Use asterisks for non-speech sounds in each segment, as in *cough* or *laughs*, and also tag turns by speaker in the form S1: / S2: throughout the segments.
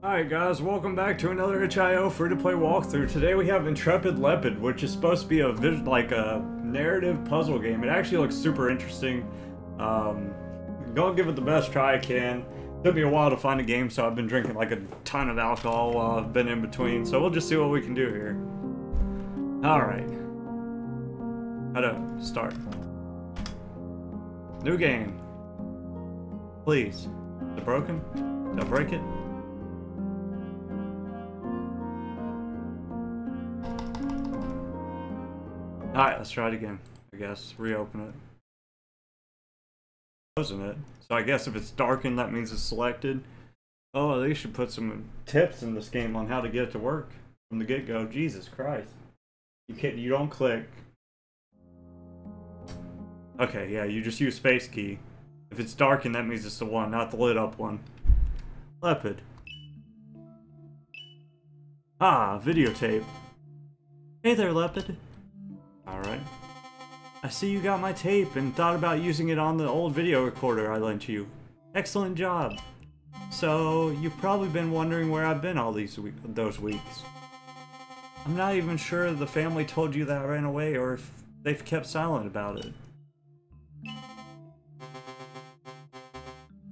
S1: Alright guys, welcome back to another itch.io free-to-play walkthrough. Today we have Intrepid Lepid, which is supposed to be a like a narrative puzzle game. It actually looks super interesting. Um, gonna give it the best try I can. Took me a while to find a game, so I've been drinking like a ton of alcohol while I've been in between. So we'll just see what we can do here. Alright. How to start. New game. Please. Is it broken? Did I break it? Alright, let's try it again. I guess. Reopen it. Closing it. So I guess if it's darkened, that means it's selected. Oh, they should put some tips in this game on how to get it to work from the get-go. Jesus Christ. You can't, you don't click. Okay, yeah, you just use space key. If it's darkened, that means it's the one, not the lit up one. Lepid. Ah, videotape. Hey there, Lepid. Alright. I see you got my tape and thought about using it on the old video recorder I lent you. Excellent job. So, you've probably been wondering where I've been all these we those weeks. I'm not even sure the family told you that I ran away or if they've kept silent about it.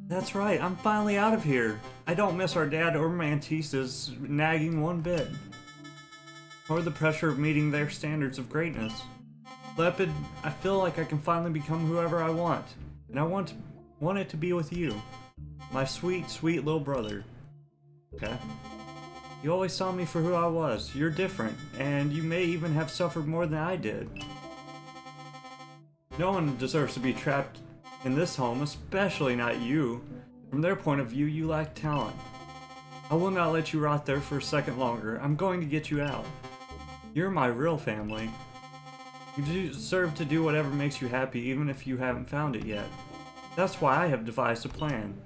S1: That's right, I'm finally out of here. I don't miss our dad or Mantisse's nagging one bit. Or the pressure of meeting their standards of greatness. Lepid, I feel like I can finally become whoever I want. And I want, want it to be with you. My sweet, sweet little brother. Okay. You always saw me for who I was. You're different, and you may even have suffered more than I did. No one deserves to be trapped in this home, especially not you. From their point of view, you lack talent. I will not let you rot there for a second longer. I'm going to get you out. You're my real family. You deserve to do whatever makes you happy, even if you haven't found it yet. That's why I have devised a plan.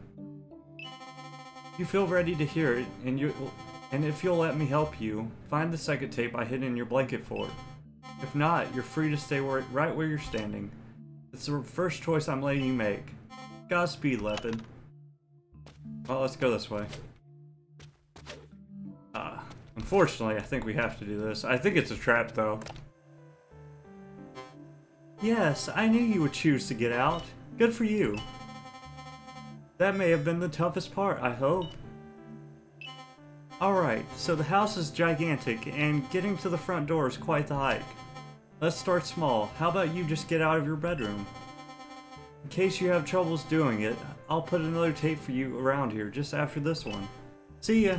S1: You feel ready to hear it, and you, and if you'll let me help you, find the second tape I hid in your blanket fort. If not, you're free to stay where, right where you're standing. It's the first choice I'm letting you make. Godspeed, Lepid. Well, let's go this way. Unfortunately, I think we have to do this. I think it's a trap, though. Yes, I knew you would choose to get out. Good for you. That may have been the toughest part, I hope. Alright, so the house is gigantic, and getting to the front door is quite the hike. Let's start small. How about you just get out of your bedroom? In case you have troubles doing it, I'll put another tape for you around here just after this one. See ya!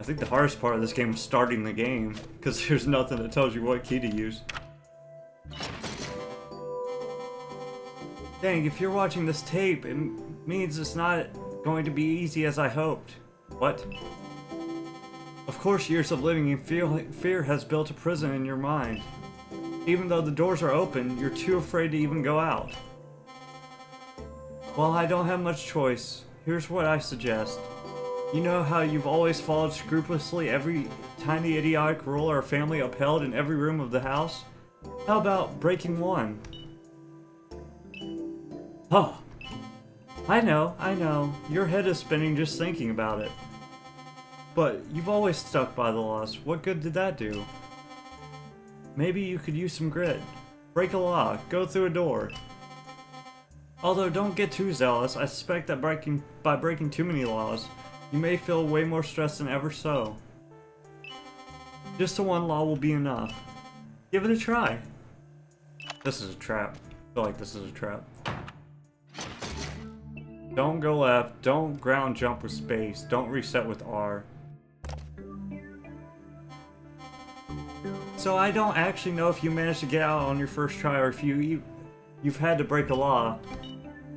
S1: I think the hardest part of this game is starting the game, because *laughs* there's nothing that tells you what key to use. Dang, if you're watching this tape, it means it's not going to be easy as I hoped. What? Of course, years of living in fear has built a prison in your mind. Even though the doors are open, you're too afraid to even go out. Well, I don't have much choice. Here's what I suggest. You know how you've always followed scrupulously every tiny idiotic rule our family upheld in every room of the house? How about breaking one? Oh. I know, I know. Your head is spinning just thinking about it. But you've always stuck by the laws. What good did that do? Maybe you could use some grit. Break a law. Go through a door. Although don't get too zealous, I suspect that breaking by breaking too many laws, you may feel way more stressed than ever so. Just the one law will be enough. Give it a try. This is a trap. I feel like this is a trap. Don't go left. Don't ground jump with space. Don't reset with R. So I don't actually know if you managed to get out on your first try or if you, you've had to break a law.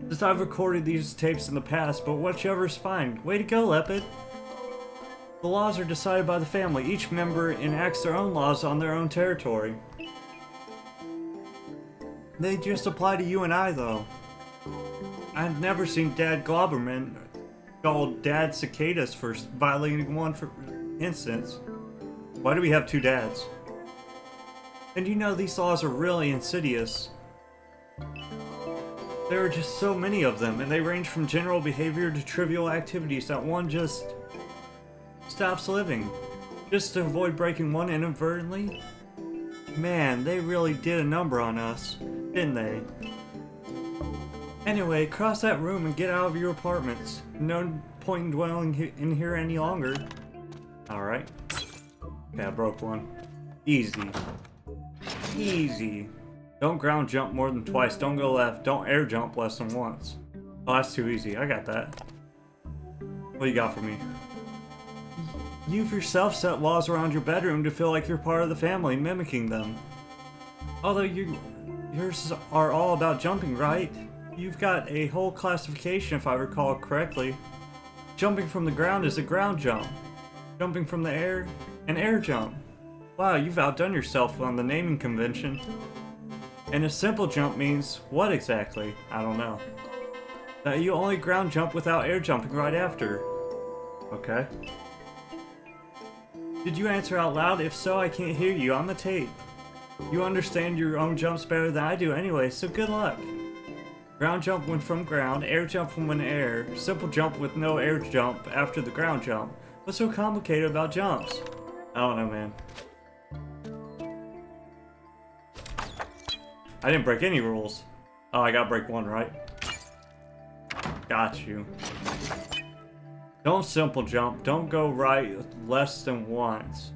S1: Since I've recorded these tapes in the past, but whichever's fine. Way to go, Lepid! The laws are decided by the family. Each member enacts their own laws on their own territory. They just apply to you and I, though. I've never seen Dad Globberman called Dad Cicadas for violating one for instance. Why do we have two dads? And you know these laws are really insidious. There are just so many of them, and they range from general behavior to trivial activities that one just stops living. Just to avoid breaking one inadvertently? Man, they really did a number on us, didn't they? Anyway, cross that room and get out of your apartments. No point in dwelling in here any longer. Alright. Okay, I broke one. Easy. Easy. Don't ground jump more than twice. Don't go left. Don't air jump less than once. Oh, that's too easy. I got that. What you got for me? You've yourself set laws around your bedroom to feel like you're part of the family, mimicking them. Although you, yours are all about jumping, right? You've got a whole classification, if I recall correctly. Jumping from the ground is a ground jump. Jumping from the air, an air jump. Wow, you've outdone yourself on the naming convention. And a simple jump means what exactly? I don't know. That you only ground jump without air jumping right after. Okay. Did you answer out loud? If so, I can't hear you on the tape. You understand your own jumps better than I do anyway, so good luck. Ground jump when from ground, air jump when air, simple jump with no air jump after the ground jump. What's so complicated about jumps? I don't know, man. I didn't break any rules. Oh, I gotta break one, right? Got you. Don't simple jump. Don't go right less than once.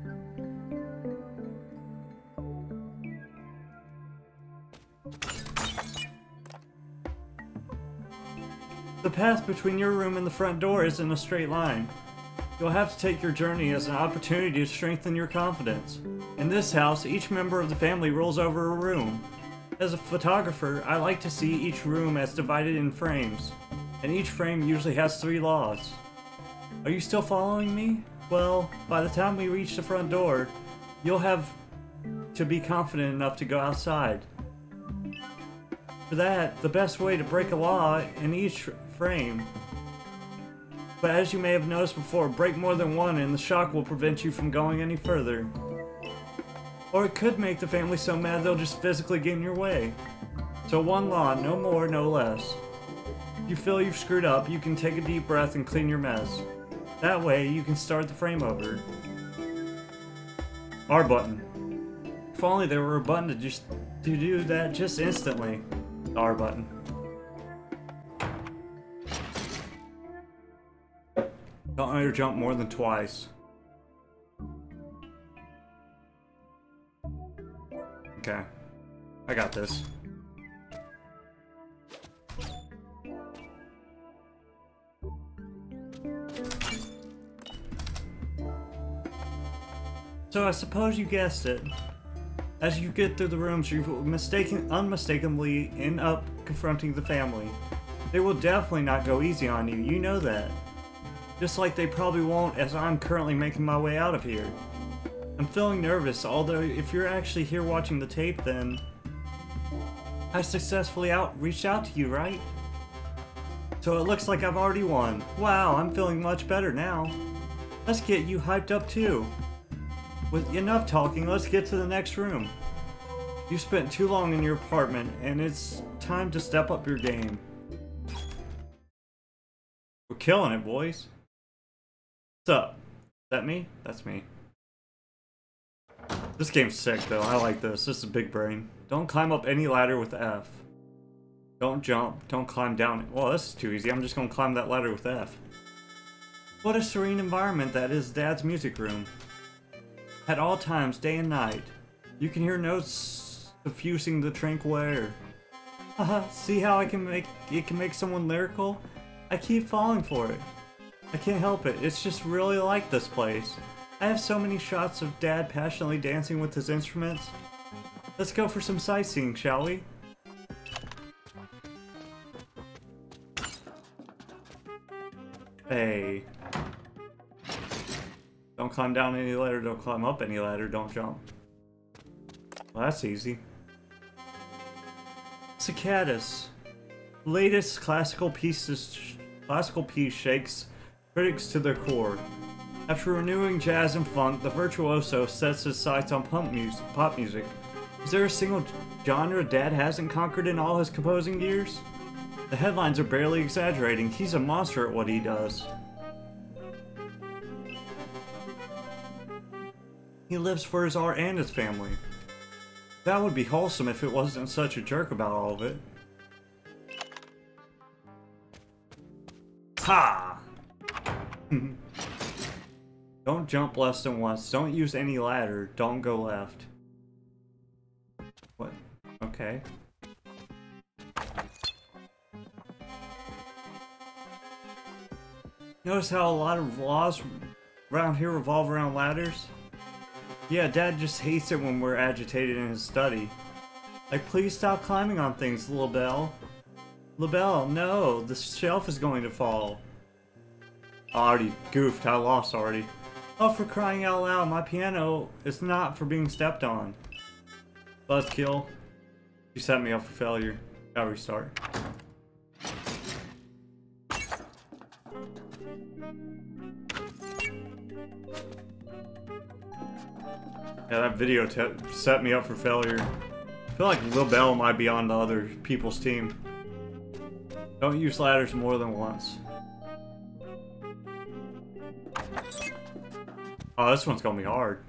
S1: The path between your room and the front door is in a straight line. You'll have to take your journey as an opportunity to strengthen your confidence. In this house, each member of the family rolls over a room. As a photographer, I like to see each room as divided in frames, and each frame usually has three laws. Are you still following me? Well, by the time we reach the front door, you'll have to be confident enough to go outside. For that, the best way to break a law in each frame. But as you may have noticed before, break more than one and the shock will prevent you from going any further. Or it could make the family so mad they'll just physically get in your way. So one law, no more, no less. If you feel you've screwed up, you can take a deep breath and clean your mess. That way, you can start the frame over. R button. If only there were a button to just to do that just instantly. R button. Don't air jump more than twice. Okay. I got this. So I suppose you guessed it. As you get through the rooms, you mistaken, unmistakably end up confronting the family. They will definitely not go easy on you, you know that. Just like they probably won't as I'm currently making my way out of here. I'm feeling nervous, although if you're actually here watching the tape, then... I successfully out reached out to you, right? So it looks like I've already won. Wow, I'm feeling much better now. Let's get you hyped up too. With enough talking, let's get to the next room. You spent too long in your apartment, and it's time to step up your game. We're killing it, boys. What's up? Is that me? That's me. This game's sick, though. I like this. This is a big brain. Don't climb up any ladder with F. Don't jump. Don't climb down. Well, this is too easy. I'm just gonna climb that ladder with F. What a serene environment that is Dad's music room. At all times, day and night, you can hear notes diffusing the tranquil air. Haha, see how I can make it can make someone lyrical? I keep falling for it. I can't help it. It's just really like this place. I have so many shots of Dad passionately dancing with his instruments. Let's go for some sightseeing, shall we? Hey. Don't climb down any ladder, don't climb up any ladder, don't jump. Well, that's easy. Cicadas. Latest classical pieces, classical piece shakes critics to their core. After renewing jazz and funk, the virtuoso sets his sights on pop music. Pop music. Is there a single genre Dad hasn't conquered in all his composing years? The headlines are barely exaggerating. He's a monster at what he does. He lives for his art and his family. That would be wholesome if it wasn't such a jerk about all of it. Ha! *laughs* Don't jump less than once. Don't use any ladder. Don't go left. What? Okay. Notice how a lot of laws around here revolve around ladders? Yeah, Dad just hates it when we're agitated in his study. Like, please stop climbing on things, LaBelle. LaBelle, no, the shelf is going to fall. I already goofed, I lost already. Oh, for crying out loud, my piano is not for being stepped on. Buzzkill. You set me up for failure. Gotta restart. Yeah, that video set me up for failure. I feel like LaBelle might be on the other people's team. Don't use ladders more than once. Oh, this one's gonna be hard.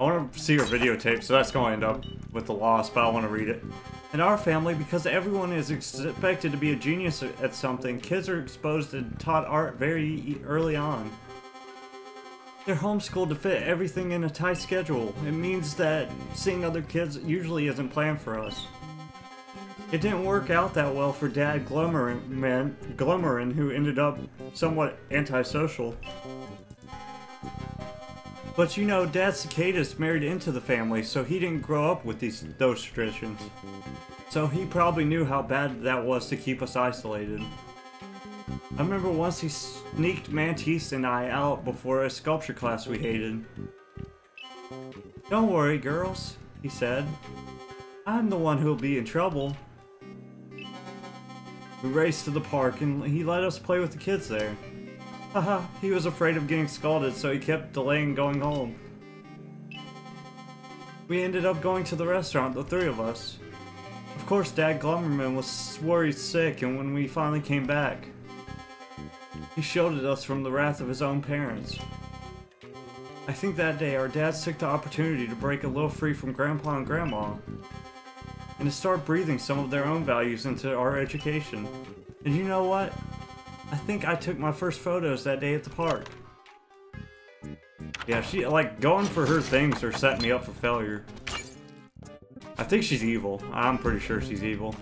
S1: I want to see her videotape, so that's going to end up with the loss, but I want to read it. In our family, because everyone is expected to be a genius at something, kids are exposed and taught art very early on. They're homeschooled to fit everything in a tight schedule. It means that seeing other kids usually isn't planned for us. It didn't work out that well for Dad Glummerin, man, who ended up somewhat antisocial. But you know, Dad Cicadas married into the family, so he didn't grow up with these those traditions. So he probably knew how bad that was to keep us isolated. I remember once he sneaked Mantis and I out before a sculpture class we hated. Don't worry, girls, he said. I'm the one who'll be in trouble. We raced to the park and he let us play with the kids there. Haha, he was afraid of getting scalded, so he kept delaying going home. We ended up going to the restaurant, the three of us. Of course, Dad Glummerman was worried sick, and when we finally came back, he shielded us from the wrath of his own parents. I think that day our dads took the opportunity to break a little free from Grandpa and Grandma and to start breathing some of their own values into our education. And you know what? I think I took my first photos that day at the park. Yeah, she, like, going for her things are setting me up for failure. I think she's evil. I'm pretty sure she's evil.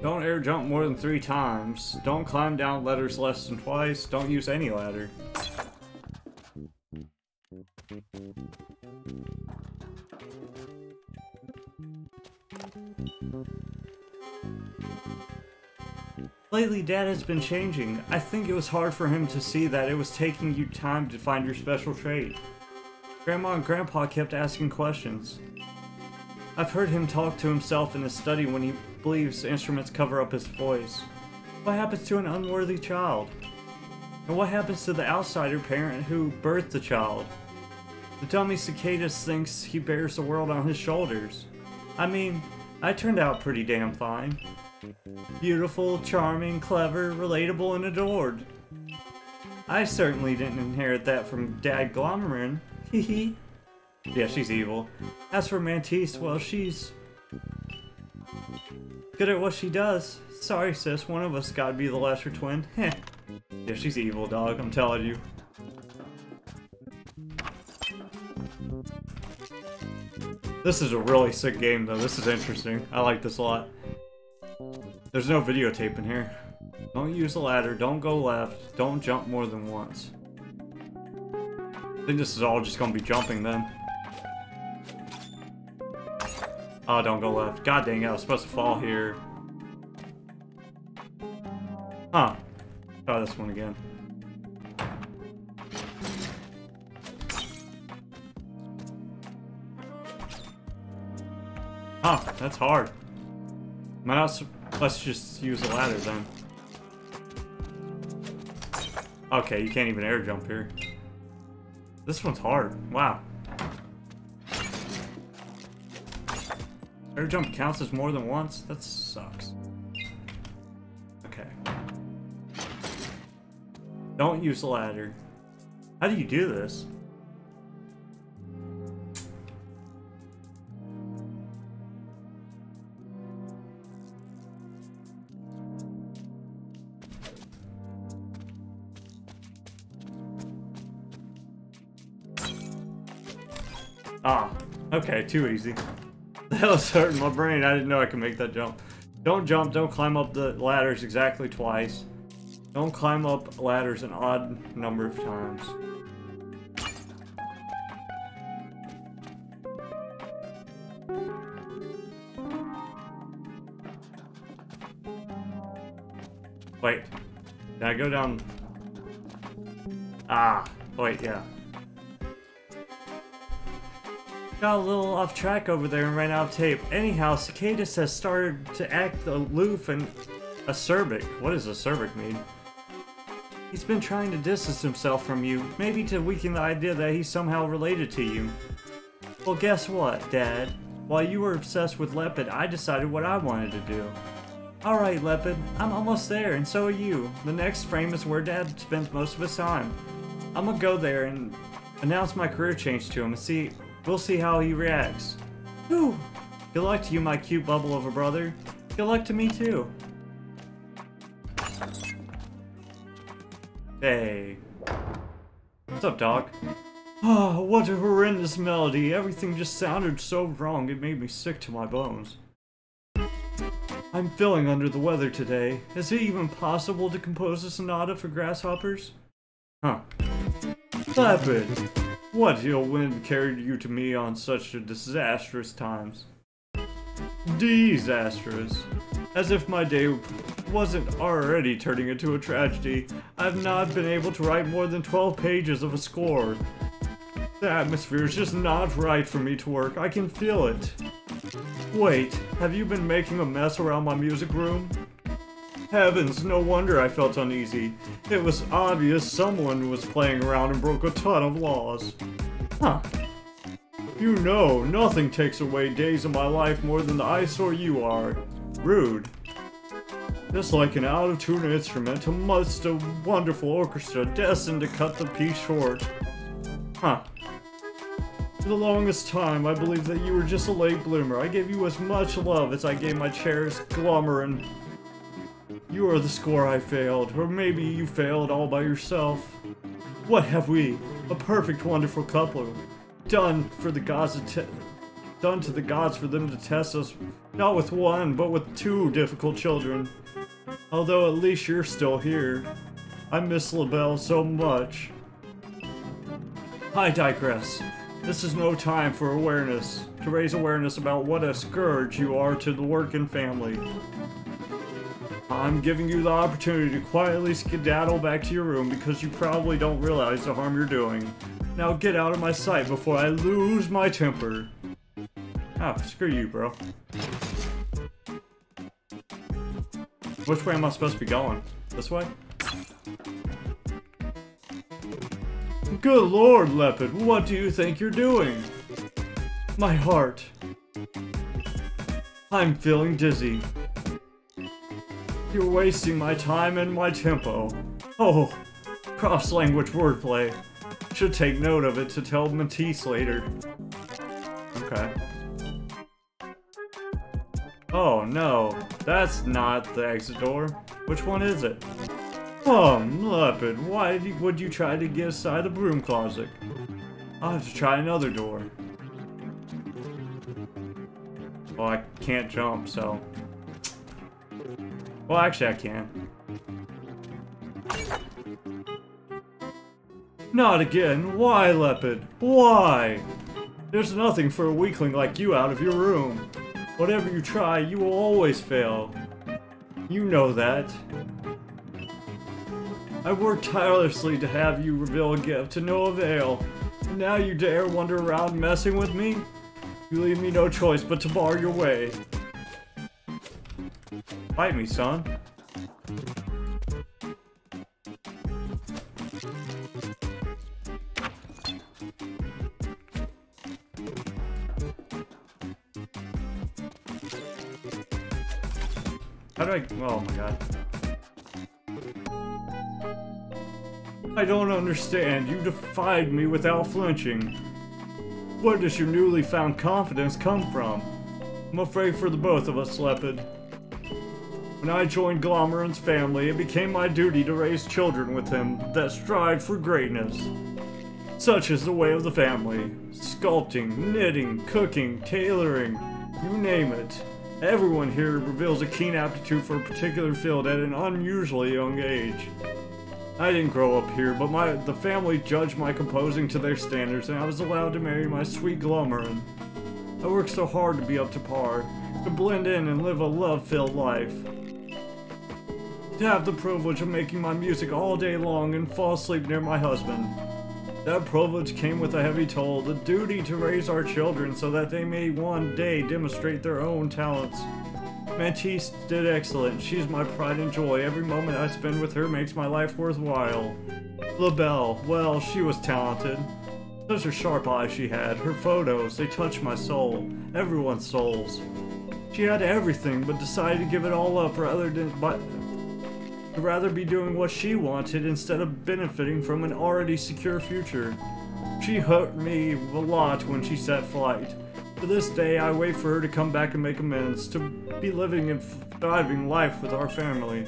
S1: Don't air jump more than three times. Don't climb down ladders less than twice. Don't use any ladder. Lately, Dad has been changing. I think it was hard for him to see that it was taking you time to find your special trait. Grandma and Grandpa kept asking questions. I've heard him talk to himself in his study when he believes instruments cover up his voice. What happens to an unworthy child? And what happens to the outsider parent who birthed the child? The dummy Cicadas thinks he bears the world on his shoulders. I mean, I turned out pretty damn fine. Beautiful, charming, clever, relatable, and adored. I certainly didn't inherit that from Dad Glommerin. *laughs* Hee Yeah, she's evil. As for Mantis, well, she's good at what she does. Sorry, sis, one of us gotta be the lesser twin. Heh. *laughs* yeah, she's evil, dog, I'm telling you. This is a really sick game, though. This is interesting. I like this a lot. There's no videotape in here. Don't use the ladder, don't go left, don't jump more than once. I think this is all just gonna be jumping then. Oh, don't go left. God dang it, I was supposed to fall here. Huh. Try this one again. Huh, that's hard. Am I not Let's just use the ladder then. Okay, you can't even air jump here. This one's hard. Wow. Air jump counts as more than once? That sucks. Okay. Don't use the ladder. How do you do this? Okay, too easy. *laughs* That was hurting my brain. I didn't know I could make that jump. Don't jump, don't climb up the ladders exactly twice. Don't climb up ladders an odd number of times. Wait. Did I go down? Ah, wait, yeah. Got a little off track over there and ran out of tape. Anyhow, Cicadus has started to act aloof and acerbic. What does acerbic mean? He's been trying to distance himself from you, maybe to weaken the idea that he's somehow related to you. Well, guess what, Dad? While you were obsessed with Lepid, I decided what I wanted to do. Alright, Lepid, I'm almost there, and so are you. The next frame is where Dad spends most of his time. I'm gonna go there and announce my career change to him and see We'll see how he reacts. Whew. Good luck to you, my cute bubble of a brother. Good luck to me, too. Hey. What's up, dog? Oh, what a horrendous melody. Everything just sounded so wrong, it made me sick to my bones. I'm feeling under the weather today. Is it even possible to compose a sonata for grasshoppers? Huh. Lepid! What ill wind carried you to me on such disastrous times? Disastrous. As if my day wasn't already turning into a tragedy, I've not been able to write more than 12 pages of a score. The atmosphere is just not right for me to work, I can feel it. Wait, have you been making a mess around my music room? Heavens, no wonder I felt uneasy. It was obvious someone was playing around and broke a ton of laws. Huh. You know, nothing takes away days of my life more than the eyesore you are. Rude. Just like an out-of-tune instrument, a most a wonderful orchestra destined to cut the piece short. Huh. For the longest time, I believed that you were just a late bloomer. I gave you as much love as I gave my cherished Glummer you are the score I failed, or maybe you failed all by yourself. What have we, a perfect, wonderful couple, done for the gods to done to the gods for them to test us, not with one, but with two difficult children. Although at least you're still here. I miss LaBelle so much. I digress. This is no time for awareness, to raise awareness about what a scourge you are to the working family. I'm giving you the opportunity to quietly skedaddle back to your room because you probably don't realize the harm you're doing. Now get out of my sight before I lose my temper. Oh, screw you, bro. Which way am I supposed to be going? This way? Good lord, Lepid, what do you think you're doing? My heart. I'm feeling dizzy. You're wasting my time and my tempo. Oh, cross-language wordplay. Should take note of it to tell Matisse later. Okay. Oh no, that's not the exit door. Which one is it? Oh, Lepid, why would you try to get inside the broom closet? I'll have to try another door. Well, I can't jump, so... Well, actually, I can. Not again. Why, Lepid? Why? There's nothing for a weakling like you out of your room. Whatever you try, you will always fail. You know that. I worked tirelessly to have you reveal a gift to no avail. And now you dare wander around messing with me? You leave me no choice but to bar your way. Fight me, son. How do I... Oh my god. I don't understand. You defied me without flinching. Where does your newly found confidence come from? I'm afraid for the both of us, Lepid. When I joined Glomeron's family, it became my duty to raise children with him that strive for greatness. Such is the way of the family. Sculpting, knitting, cooking, tailoring, you name it. Everyone here reveals a keen aptitude for a particular field at an unusually young age. I didn't grow up here, but my the family judged my composing to their standards and I was allowed to marry my sweet Glomeron. I worked so hard to be up to par, to blend in and live a love-filled life. To have the privilege of making my music all day long and fall asleep near my husband. That privilege came with a heavy toll, the duty to raise our children so that they may one day demonstrate their own talents. Mantis did excellent. She's my pride and joy. Every moment I spend with her makes my life worthwhile. LaBelle, well, she was talented. Such a sharp eye she had. Her photos, they touched my soul. Everyone's souls. She had everything, but decided to give it all up rather than but rather be doing what she wanted instead of benefiting from an already secure future. She hurt me a lot when she set flight. To this day, I wait for her to come back and make amends, to be living and thriving life with our family.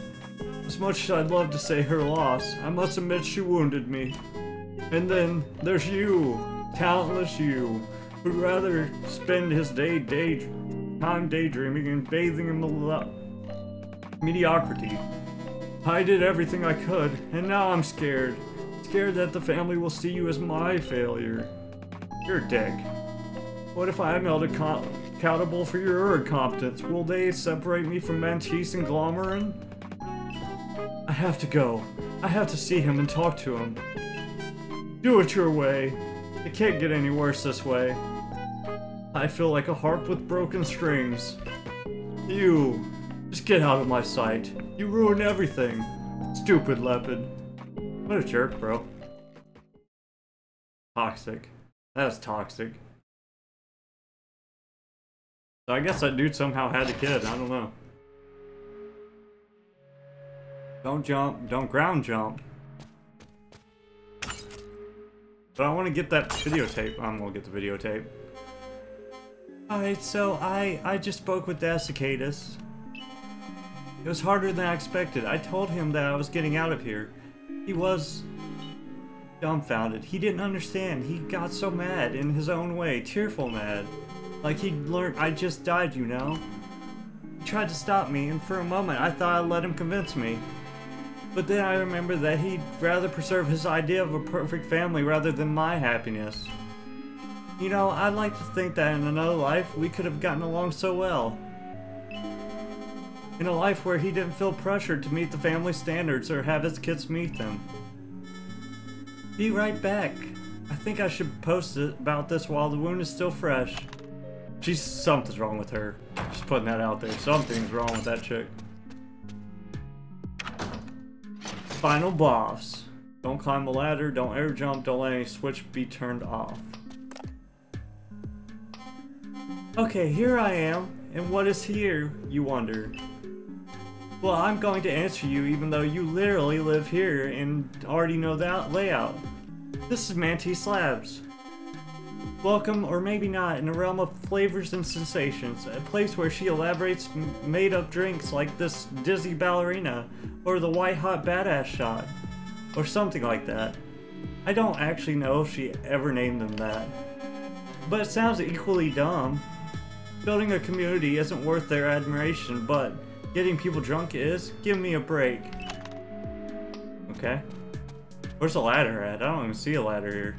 S1: As much as I'd love to say her loss, I must admit she wounded me. And then, there's you, talentless you, who'd rather spend his day, day time daydreaming and bathing in the mediocrity. I did everything I could, and now I'm scared. Scared that the family will see you as my failure. You're dick. What if I am held accountable for your incompetence? Will they separate me from Mantis and Glomeron? I have to go. I have to see him and talk to him. Do it your way. It can't get any worse this way. I feel like a harp with broken strings. You, just get out of my sight. You ruined everything. Stupid Lepid. What a jerk, bro. Toxic. That's toxic. So I guess that dude somehow had a kid. I don't know. Don't jump. Don't ground jump. But I want to get that videotape. I'm gonna get the videotape. Alright, so I I just spoke with the cicadas. It was harder than I expected. I told him that I was getting out of here. He was dumbfounded. He didn't understand. He got so mad in his own way, tearful mad. Like he'd learned I just died, you know? He tried to stop me, and for a moment I thought I'd let him convince me. But then I remembered that he'd rather preserve his idea of a perfect family rather than my happiness. You know, I'd like to think that in another life we could have gotten along so well in a life where he didn't feel pressured to meet the family standards or have his kids meet them. Be right back. I think I should post about this while the wound is still fresh. She's something's wrong with her. Just putting that out there. Something's wrong with that chick. Final boss. Don't climb the ladder, don't air jump, don't let any switch be turned off. Okay, here I am. And what is here, you wonder? Well, I'm going to answer you even though you literally live here and already know that layout. This is Mantis Labs. Welcome, or maybe not, in a realm of flavors and sensations, a place where she elaborates made-up drinks like this dizzy ballerina, or the white-hot badass shot, or something like that. I don't actually know if she ever named them that. But it sounds equally dumb. Building a community isn't worth their admiration, but Getting people drunk is? Give me a break. Okay. Where's the ladder at? I don't even see a ladder here.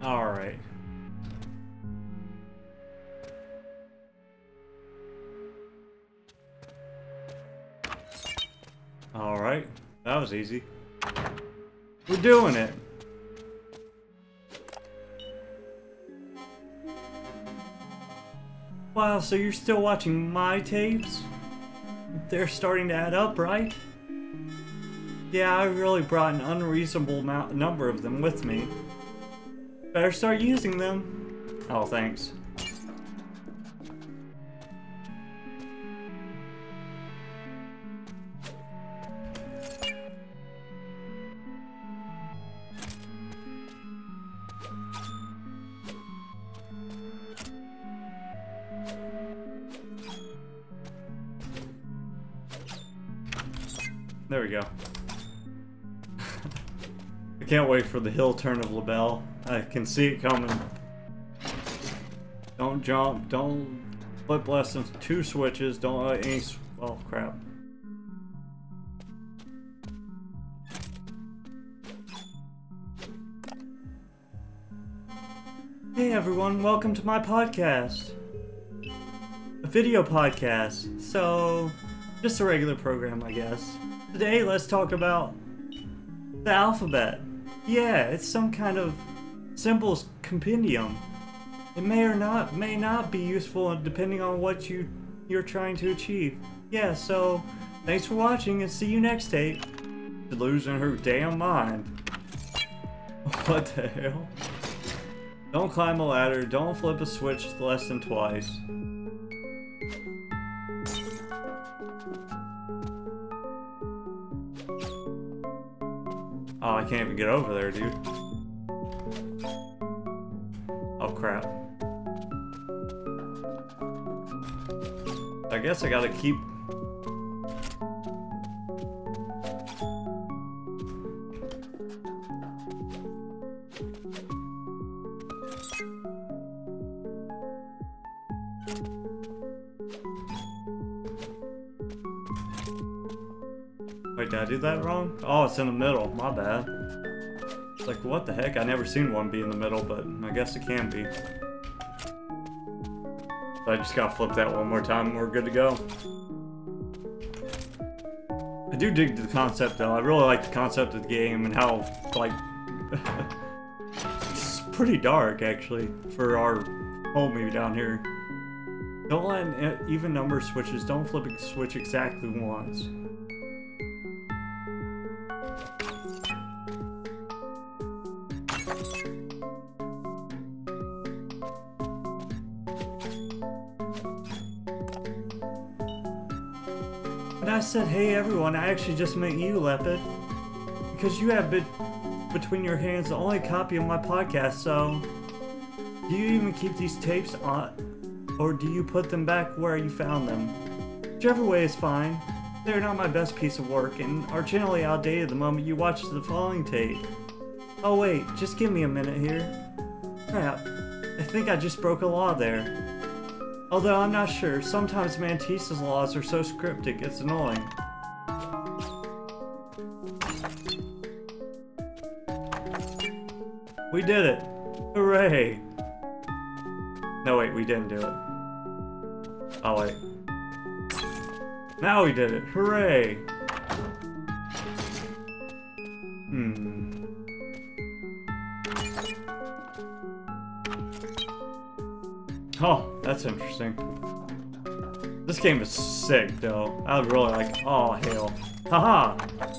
S1: Alright. Alright. That was easy. We're doing it. Wow, so you're still watching my tapes? They're starting to add up, right? Yeah, I really brought an unreasonable amount, number of them with me. Better start using them. Oh, thanks. Can't wait for the hill turn of LaBelle. I can see it coming. Don't jump, don't flip less than two switches, don't let any... Oh, crap. Hey everyone, welcome to my podcast. A video podcast. So, just a regular program, I guess. Today, let's talk about the alphabet. Yeah, it's some kind of symbols compendium. It may or not may not be useful depending on what you you're trying to achieve. Yeah, so thanks for watching and see you next tape. Losing her damn mind. *laughs* What the hell? Don't climb a ladder, don't flip a switch less than twice. Can't even get over there, dude. Oh, crap. I guess I gotta keep... do that wrong? Oh, it's in the middle. My bad. It's like, what the heck? I never seen one be in the middle, but I guess it can be. I just gotta flip that one more time and we're good to go. I do dig the concept though. I really like the concept of the game and how, like, *laughs* it's pretty dark actually for our home down here. Don't let uh, even number switches, don't flip a switch exactly once. I said, hey everyone, I actually just meant you, Lepid. Because you have between your hands the only copy of my podcast, so... Do you even keep these tapes on? Or do you put them back where you found them? Whichever way is fine. They're not my best piece of work, and are generally outdated the moment you watch the following tape. Oh wait, just give me a minute here. Crap, I think I just broke a law there. Although I'm not sure, sometimes Mantisse's laws are so cryptic it's annoying. We did it! Hooray! No wait, we didn't do it. Oh wait. Now we did it! Hooray! Hmm. Oh, that's interesting. This game is sick, though. I would really like... Oh, hell. Haha!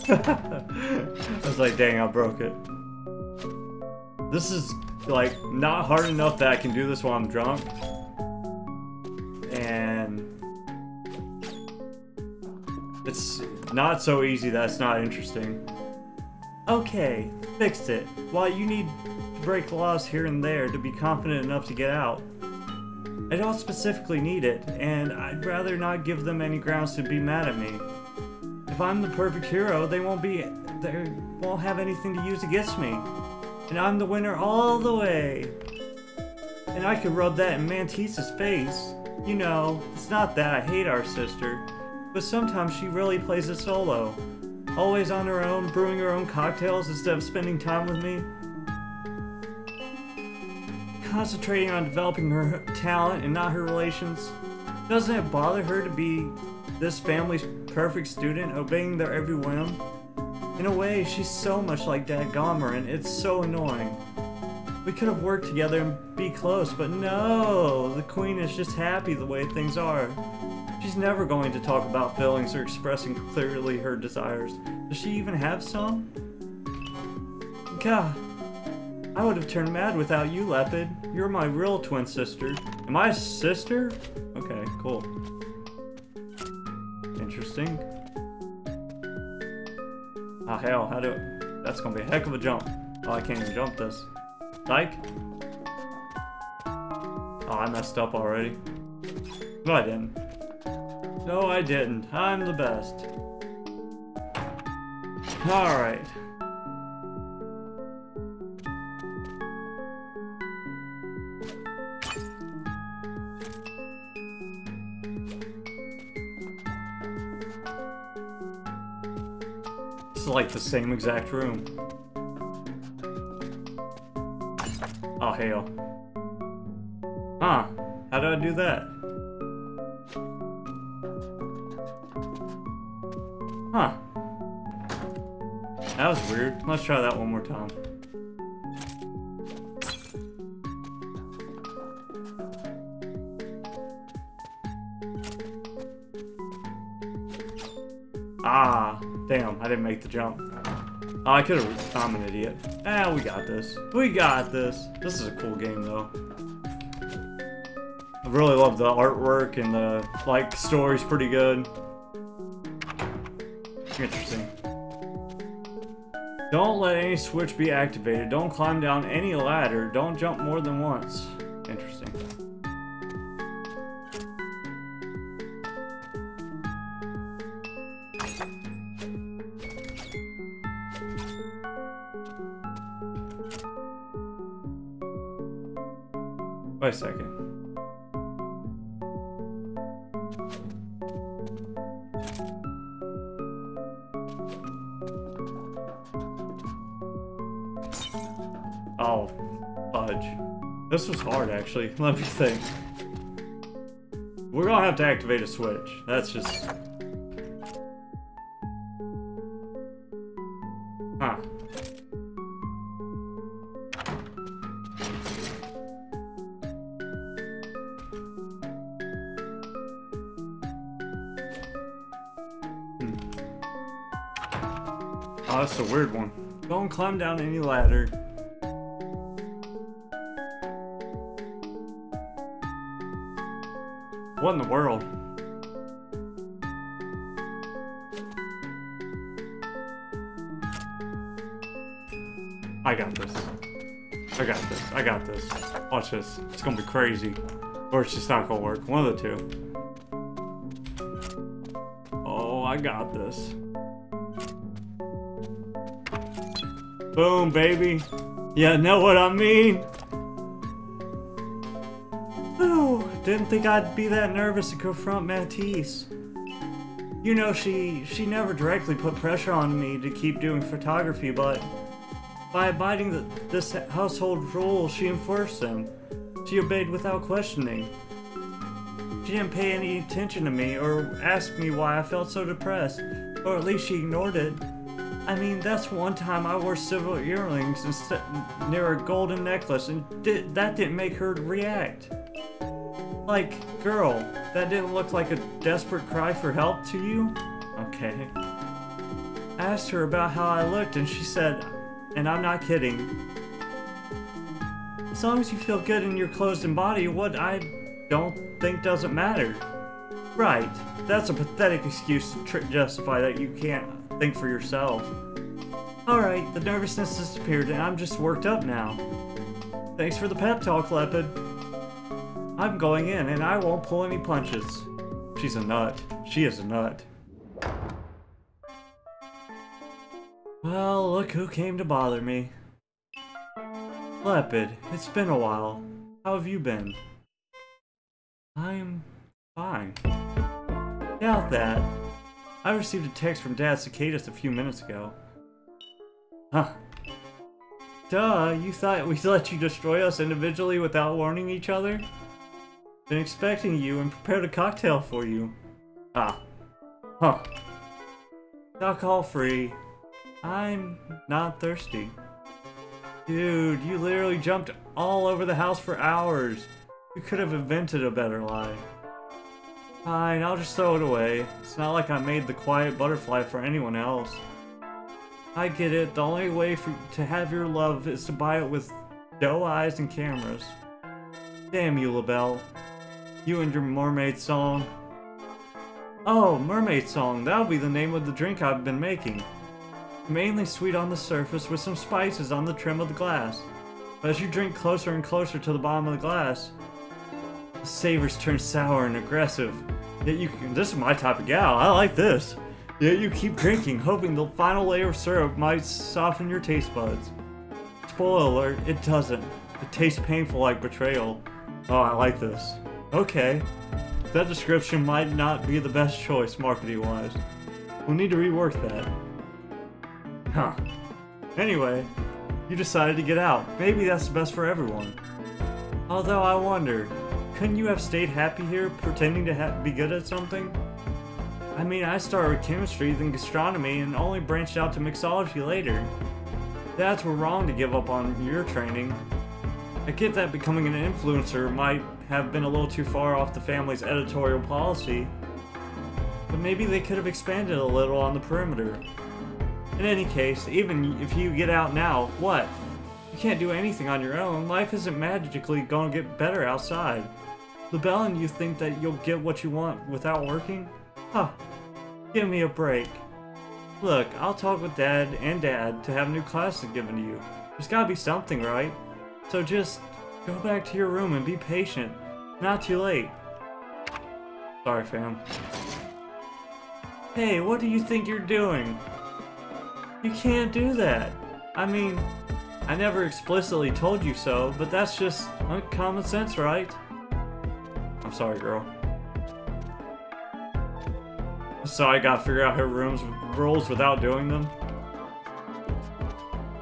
S1: *laughs* I was like, dang, I broke it. This is, like, not hard enough that I can do this while I'm drunk. And... It's not so easy that it's not interesting. Okay, fixed it. While you need to break laws here and there to be confident enough to get out, I don't specifically need it, and I'd rather not give them any grounds to be mad at me. If I'm the perfect hero, they won't be they won't have anything to use against me. And I'm the winner all the way. And I could rub that in Mantisse's face. You know, it's not that I hate our sister, but sometimes she really plays it solo. Always on her own, brewing her own cocktails instead of spending time with me concentrating on developing her talent and not her relations? Doesn't it bother her to be this family's perfect student, obeying their every whim? In a way, she's so much like Dad Gomer, and it's so annoying. We could have worked together and be close, but no! The Queen is just happy the way things are. She's never going to talk about feelings or expressing clearly her desires. Does she even have some? God, I would have turned mad without you, Lepid. You're my real twin sister. Am I a sister? Okay, cool. Interesting. Oh hell, how do That's gonna be a heck of a jump. Oh, I can't even jump this. Like? Oh, I messed up already. No, I didn't. No, I didn't. I'm the best. Alright. Like the same exact room. Oh, hell. Huh. How do I do that? Huh. That was weird. Let's try that one more time. Ah, damn, I didn't make the jump. Oh, I could have. I'm an idiot. Ah, we got this. We got this. This is a cool game, though. I really love the artwork and the, like, story's pretty good. Interesting. Don't let any switch be activated. Don't climb down any ladder. Don't jump more than once. Actually. Let me think. We're gonna have to activate a switch. That's just... Huh. Hmm. Oh, that's a weird one. Don't climb down any ladder. What in the world? I got this. I got this. I got this. Watch this. It's gonna be crazy. Or it's just not gonna work. One of the two. Oh, I got this. Boom, baby. Yeah, know what I mean? Think I'd be that nervous to confront Mantisse. You know, she she never directly put pressure on me to keep doing photography, but by abiding the, this household rule, she enforced them. She obeyed without questioning. She didn't pay any attention to me or ask me why I felt so depressed, or at least she ignored it. I mean, that's one time I wore silver earrings instead near a golden necklace, and di that didn't make her react. Like, girl, that didn't look like a desperate cry for help to you? Okay. I asked her about how I looked, and she said, and I'm not kidding, as long as you feel good in your clothes and body, what I don't think doesn't matter. Right, that's a pathetic excuse to justify that you can't think for yourself. Alright, the nervousness disappeared and I'm just worked up now. Thanks for the pep talk, Lepid. I'm going in and I won't pull any punches. She's a nut. She is a nut. Well, look who came to bother me. Lepid, it's been a while. How have you been? I'm fine. Doubt that. I received a text from Dad Cicadas a few minutes ago. Huh. Duh, you thought we'd *laughs* let you destroy us individually without warning each other? Been expecting you and prepared a cocktail for you. Ah. Huh. Alcohol free. I'm not thirsty. Dude, you literally jumped all over the house for hours. You could have invented a better lie. Fine, I'll just throw it away. It's not like I made the quiet butterfly for anyone else. I get it, the only way for to have your love is to buy it with doe eyes and cameras. Damn you, LaBelle. You and your mermaid song. Oh, mermaid song, that'll be the name of the drink I've been making. Mainly sweet on the surface with some spices on the trim of the glass. But as you drink closer and closer to the bottom of the glass, the savors turn sour and aggressive. Yet you can, this is my type of gal, I like this. Yet you keep drinking, hoping the final layer of syrup might soften your taste buds. Spoiler alert, it doesn't. It tastes painful like betrayal. Oh, I like this. Okay. That description might not be the best choice marketing wise. We'll need to rework that. Huh. Anyway, you decided to get out. Maybe that's the best for everyone. Although I wonder, couldn't you have stayed happy here, pretending to be good at something? I mean, I started with chemistry, then gastronomy, and only branched out to mixology later. Were wrong to give up on your training. I get that becoming an influencer might have been a little too far off the family's editorial policy, but maybe they could have expanded a little on the perimeter. In any case, even if you get out now, what? You can't do anything on your own. Life isn't magically gonna get better outside. LaBelle and you think that you'll get what you want without working? Huh. Give me a break. Look, I'll talk with Dad and Dad to have new classes given to you. There's gotta be something, right? So just go back to your room and be patient. Not too late. Sorry, fam. Hey, what do you think you're doing? You can't do that. I mean, I never explicitly told you so, but that's just common sense, right? I'm sorry, girl. So I gotta figure out her room's rules without doing them?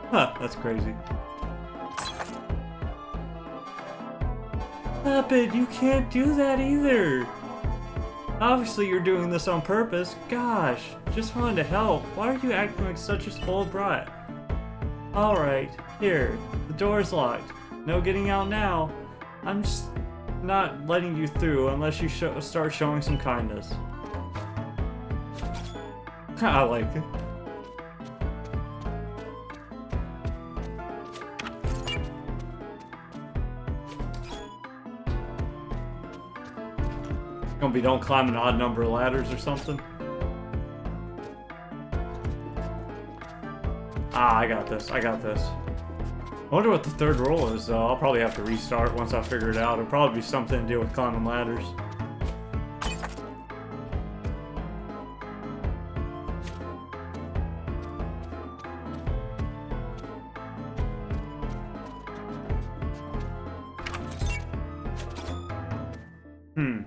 S1: Huh, that's crazy. It, you can't do that either! Obviously you're doing this on purpose. Gosh, just wanted to help. Why are you acting like such a spoiled brat? Alright, here. The door's locked. No getting out now. I'm just not letting you through unless you sh start showing some kindness. *laughs* I like it. Gonna be don't climb an odd number of ladders or something. Ah, I got this. I got this. I wonder what the third roll is, though. I'll probably have to restart once I figure it out. It'll probably be something to do with climbing ladders. Hmm.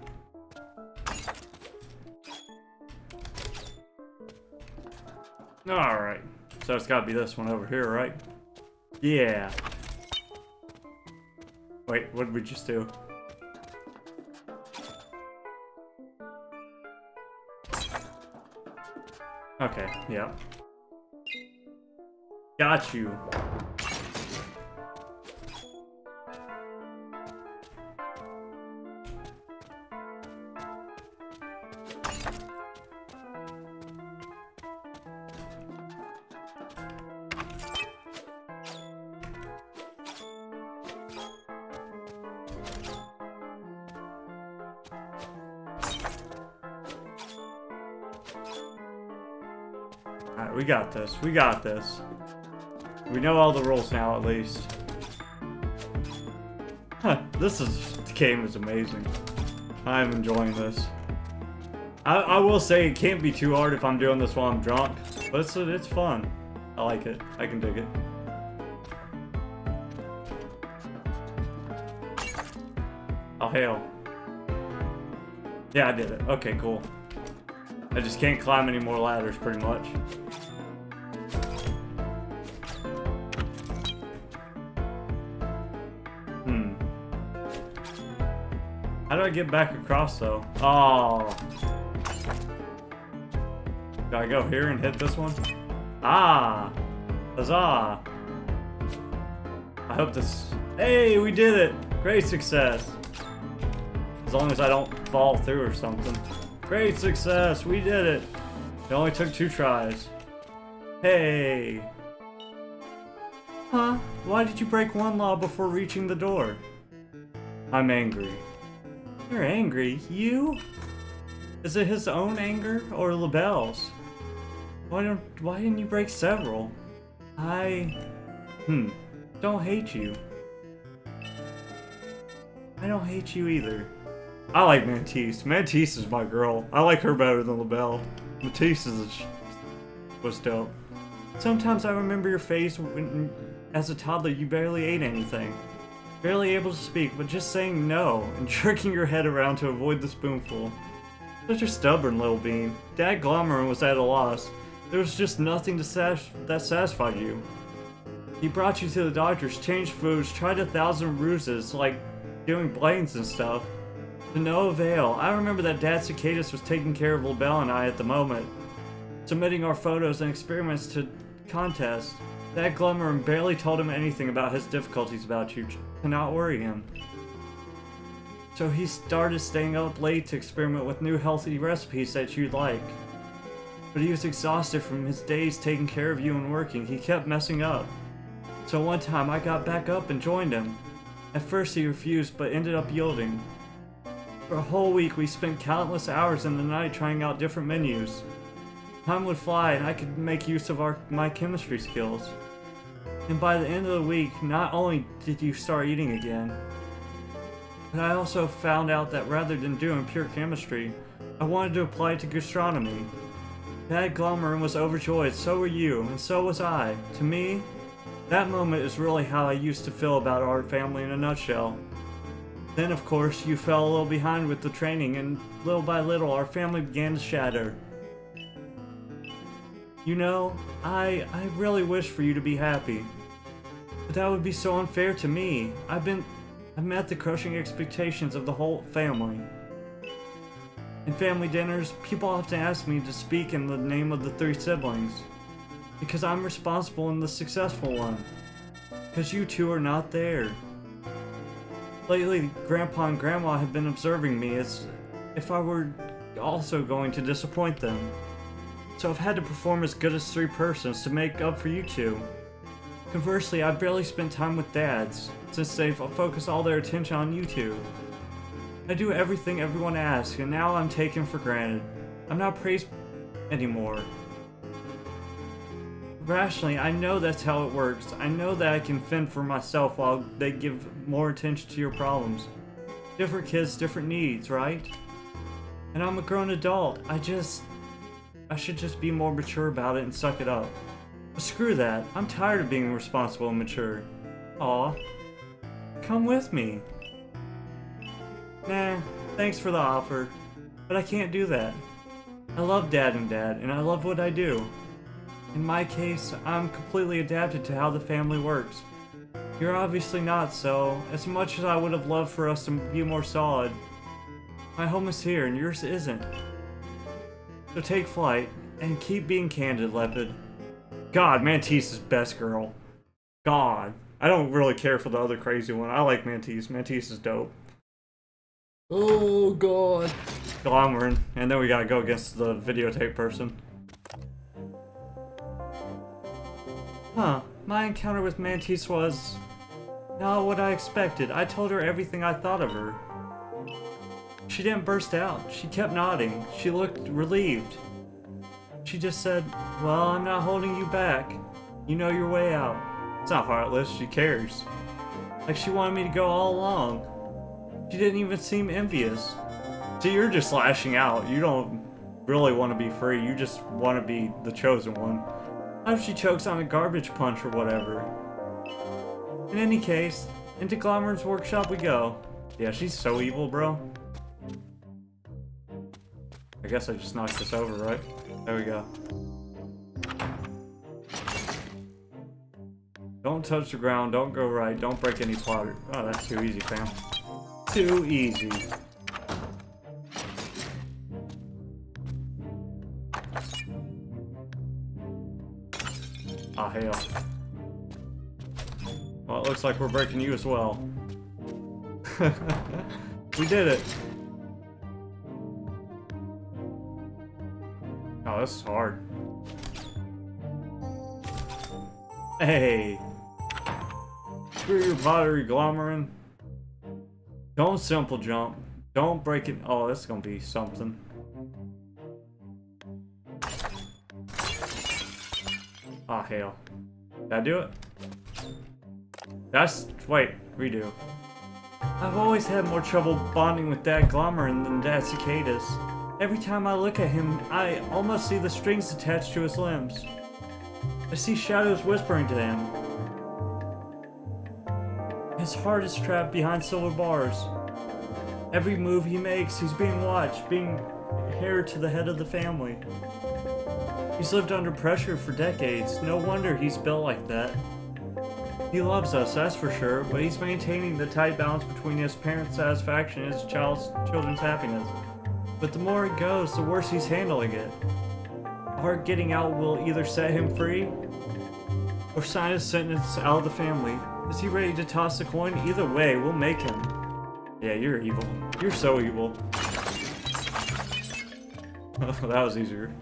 S1: Alright. So it's gotta be this one over here, right? Yeah. Wait, what did we just do? Okay, yeah. Got you. Got this. We got this. We know all the rules now, at least. Huh, this is, the game is amazing. I'm enjoying this. I, I will say it can't be too hard if I'm doing this while I'm drunk, but it's, it's fun. I like it. I can dig it. Oh, hell. Yeah, I did it. Okay, cool. I just can't climb any more ladders, pretty much. Get back across, though? Oh. Do I go here and hit this one? Ah! Huzzah! I hope this... Hey, we did it! Great success! As long as I don't fall through or something. Great success! We did it! It only took two tries. Hey! Huh? Why did you break one law before reaching the door? I'm angry. You're angry? You? Is it his own anger or LaBelle's? Why don't why didn't you break several? I hmm don't hate you. I don't hate you either. I like Mantisse. Mantisse is my girl. I like her better than LaBelle. Mantisse is was dope. Sometimes I remember your face when, as a toddler you barely ate anything. Barely able to speak, but just saying no and *laughs* jerking your head around to avoid the spoonful. Such a stubborn little bean. Dad Glommerin was at a loss. There was just nothing to that satisfied you. He brought you to the doctors, changed foods, tried a thousand ruses, like doing blames and stuff. To no avail. I remember that Dad Cicadas was taking care of LaBelle and I at the moment. Submitting our photos and experiments to contests. Dad Glommerin barely told him anything about his difficulties about you, to not worry him. So he started staying up late to experiment with new healthy recipes that you'd like. But he was exhausted from his days taking care of you and working. He kept messing up. So one time I got back up and joined him. At first he refused, but ended up yielding. For a whole week we spent countless hours in the night trying out different menus. Time would fly and I could make use of our, my chemistry skills. And by the end of the week, not only did you start eating again, but I also found out that rather than doing pure chemistry, I wanted to apply to gastronomy. Dad Glommerin was overjoyed, so were you, and so was I. To me, that moment is really how I used to feel about our family in a nutshell. Then, of course, you fell a little behind with the training, and little by little, our family began to shatter. You know, I I really wish for you to be happy. But that would be so unfair to me. I've been I've met the crushing expectations of the whole family. In family dinners, people often ask me to speak in the name of the three siblings. Because I'm responsible and the successful one. Because you two are not there. Lately, Grandpa and Grandma have been observing me as if I were also going to disappoint them. So I've had to perform as good as three persons to make up for you two. Conversely, I've barely spent time with dads, since they've focused all their attention on you two. I do everything everyone asks, and now I'm taken for granted. I'm not praised anymore. Rationally, I know that's how it works. I know that I can fend for myself while they give more attention to your problems. Different kids, different needs, right? And I'm a grown adult. I just... I should just be more mature about it and suck it up. But screw that. I'm tired of being responsible and mature. Aw. Come with me. Nah, thanks for the offer. But I can't do that. I love Dad and Dad, and I love what I do. In my case, I'm completely adapted to how the family works. You're obviously not, so as much as I would have loved for us to be more solid, my home is here and yours isn't. So take flight, and keep being candid, Lepid. God, Mantisse is best girl. God. I don't really care for the other crazy one. I like Mantisse. Mantisse is dope.
S2: Oh god.
S1: Glommerin. And then we gotta go against the videotape person. Huh. My encounter with Mantisse was... not what I expected. I told her everything I thought of her. She didn't burst out. She kept nodding. She looked relieved. She just said, Well, I'm not holding you back. You know your way out. It's not heartless, she cares. Like she wanted me to go all along. She didn't even seem envious. See, you're just lashing out. You don't really want to be free. You just want to be the chosen one. What if she chokes on a garbage punch or whatever? In any case, into Glommerin's workshop we go. Yeah, she's so evil, bro. I guess I just knocked this over, right? There we go. Don't touch the ground, don't go right, don't break any pottery. Oh, that's too easy, fam. Too easy. Ah, hell. Well, it looks like we're breaking you as well. *laughs* we did it. This is hard. Hey! Screw your pottery, Glommerin. Don't simple jump. Don't break it. Oh, this is gonna be something. Ah, oh, hell. Did I do it? That's... wait, redo. I've always had more trouble bonding with Dad Glommerin than Dad Cicadas. Every time I look at him, I almost see the strings attached to his limbs. I see shadows whispering to him. His heart is trapped behind silver bars. Every move he makes, he's being watched, being heir to the head of the family. He's lived under pressure for decades. No wonder he's built like that. He loves us, that's for sure, but he's maintaining the tight balance between his parents' satisfaction and his child's children's happiness. But the more it goes, the worse he's handling it. Hart getting out will either set him free or sign his sentence out of the family. Is he ready to toss the coin? Either way, we'll make him. Yeah, you're evil. You're so evil. *laughs* that was easier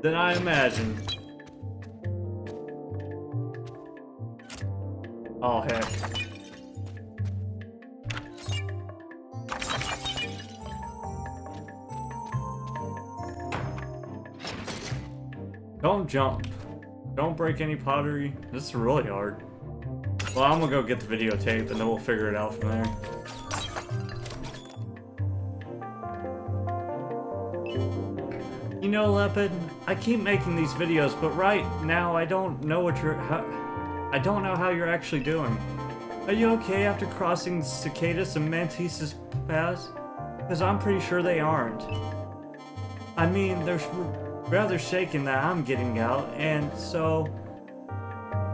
S1: than I imagined. Oh, heck. Don't jump. Don't break any pottery. This is really hard. Well, I'm gonna go get the videotape and then we'll figure it out from there. You know, Lepid, I keep making these videos, but right now I don't know what you're... How, I don't know how you're actually doing. Are you okay after crossing Cicadas and Mantisse's paths? Because I'm pretty sure they aren't. I mean, they're rather shaken that I'm getting out, and so...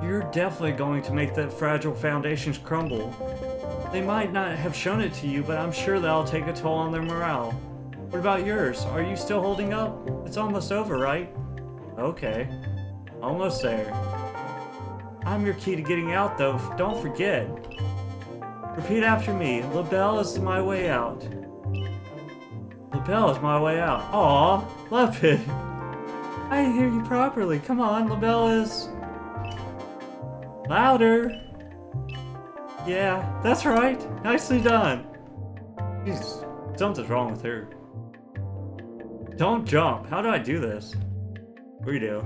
S1: You're definitely going to make the fragile foundations crumble. They might not have shown it to you, but I'm sure that'll take a toll on their morale. What about yours? Are you still holding up? It's almost over, right? Okay. Almost there. I'm your key to getting out, though. Don't forget. Repeat after me. LaBelle is my way out. LaBelle is my way out. Aw, Lepid. I hear you properly. Come on, LaBelle is... Louder. Yeah, that's right. Nicely done. Jeez, something's wrong with her. Don't jump. How do I do this? Redo.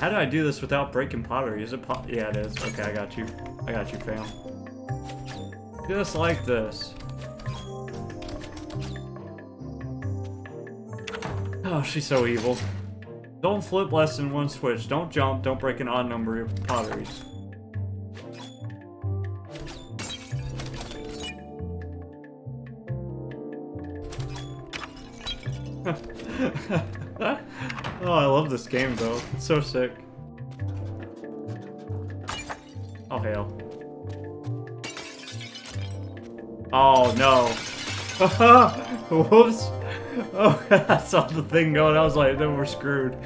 S1: How do I do this without breaking pottery? Is it pot? Yeah, it is. Okay, I got you. I got you, fam. Just like this. Oh, she's so evil. Don't flip less than one switch. Don't jump. Don't break an odd number of potteries. *laughs* oh, I love this game though. It's so sick. Oh, hell. Oh, no. *laughs* Whoops. *laughs* Oh, *laughs* I saw the thing going. I was like, then we're screwed.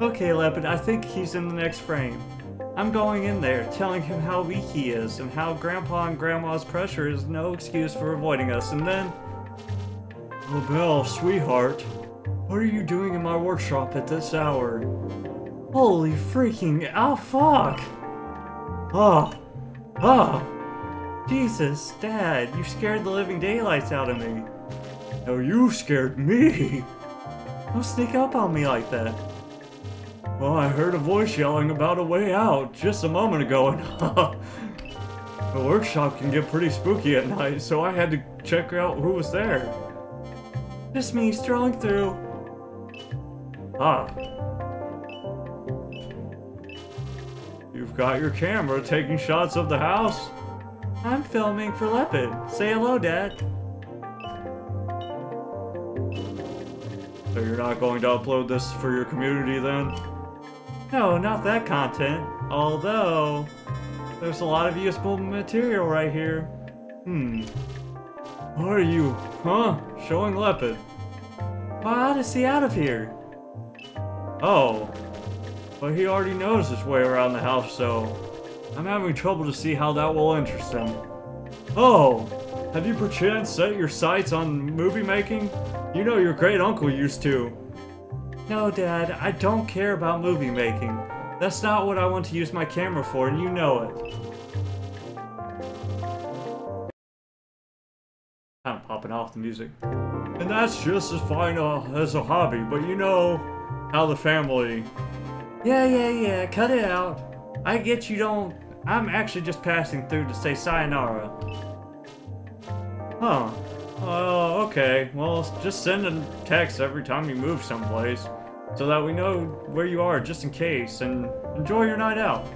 S1: Okay, Lepid, I think he's in the next frame. I'm going in there, telling him how weak he is, and how Grandpa and Grandma's pressure is no excuse for avoiding us, and then... LaBelle, sweetheart, what are you doing in my workshop at this hour? Holy freaking oh fuck! Oh, oh, Jesus, Dad, you scared the living daylights out of me. No, you scared me. Don't sneak up on me like that. Well, I heard a voice yelling about a way out just a moment ago, and *laughs* the workshop can get pretty spooky at night, so I had to check out who was there. Just me strolling through. Ah. You've got your camera taking shots of the house? I'm filming for Lepid. Say hello, Dad. So you're not going to upload this for your community then? No, not that content. Although, there's a lot of useful material right here. Hmm. Are you, huh? Showing Lepid. Does he out of here? Oh. But he already knows his way around the house, so... I'm having trouble to see how that will interest him. Oh! Have you perchance set your sights on movie making? You know your great uncle used to. No, Dad, I don't care about movie making. That's not what I want to use my camera for, and you know it. Kind of popping off the music. And that's just as fine uh, as a hobby, but you know how the family. Yeah, yeah, yeah, cut it out. I get you don't. I'm actually just passing through to say sayonara. Huh. Oh, okay. Well, just send a text every time you move someplace so that we know where you are just in case and enjoy your night out.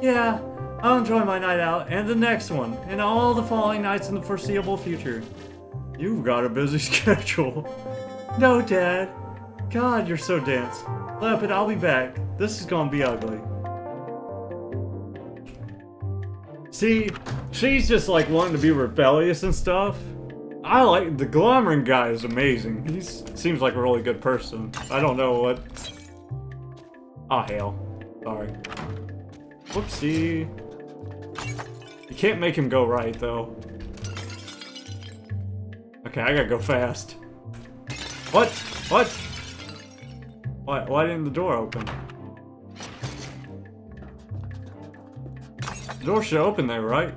S1: Yeah, I'll enjoy my night out and the next one and all the following nights in the foreseeable future. You've got a busy *laughs* schedule. No, Dad. God, you're so dense. Lepid, I'll be back. This is gonna be ugly. See, she's just like wanting to be rebellious and stuff. I like the Glomron guy is amazing. He seems like a really good person. I don't know what. Ah, oh hell, sorry. Whoopsie. You can't make him go right though. Okay, I gotta go fast. What? What? Why? Why didn't the door open? The door should open there, right?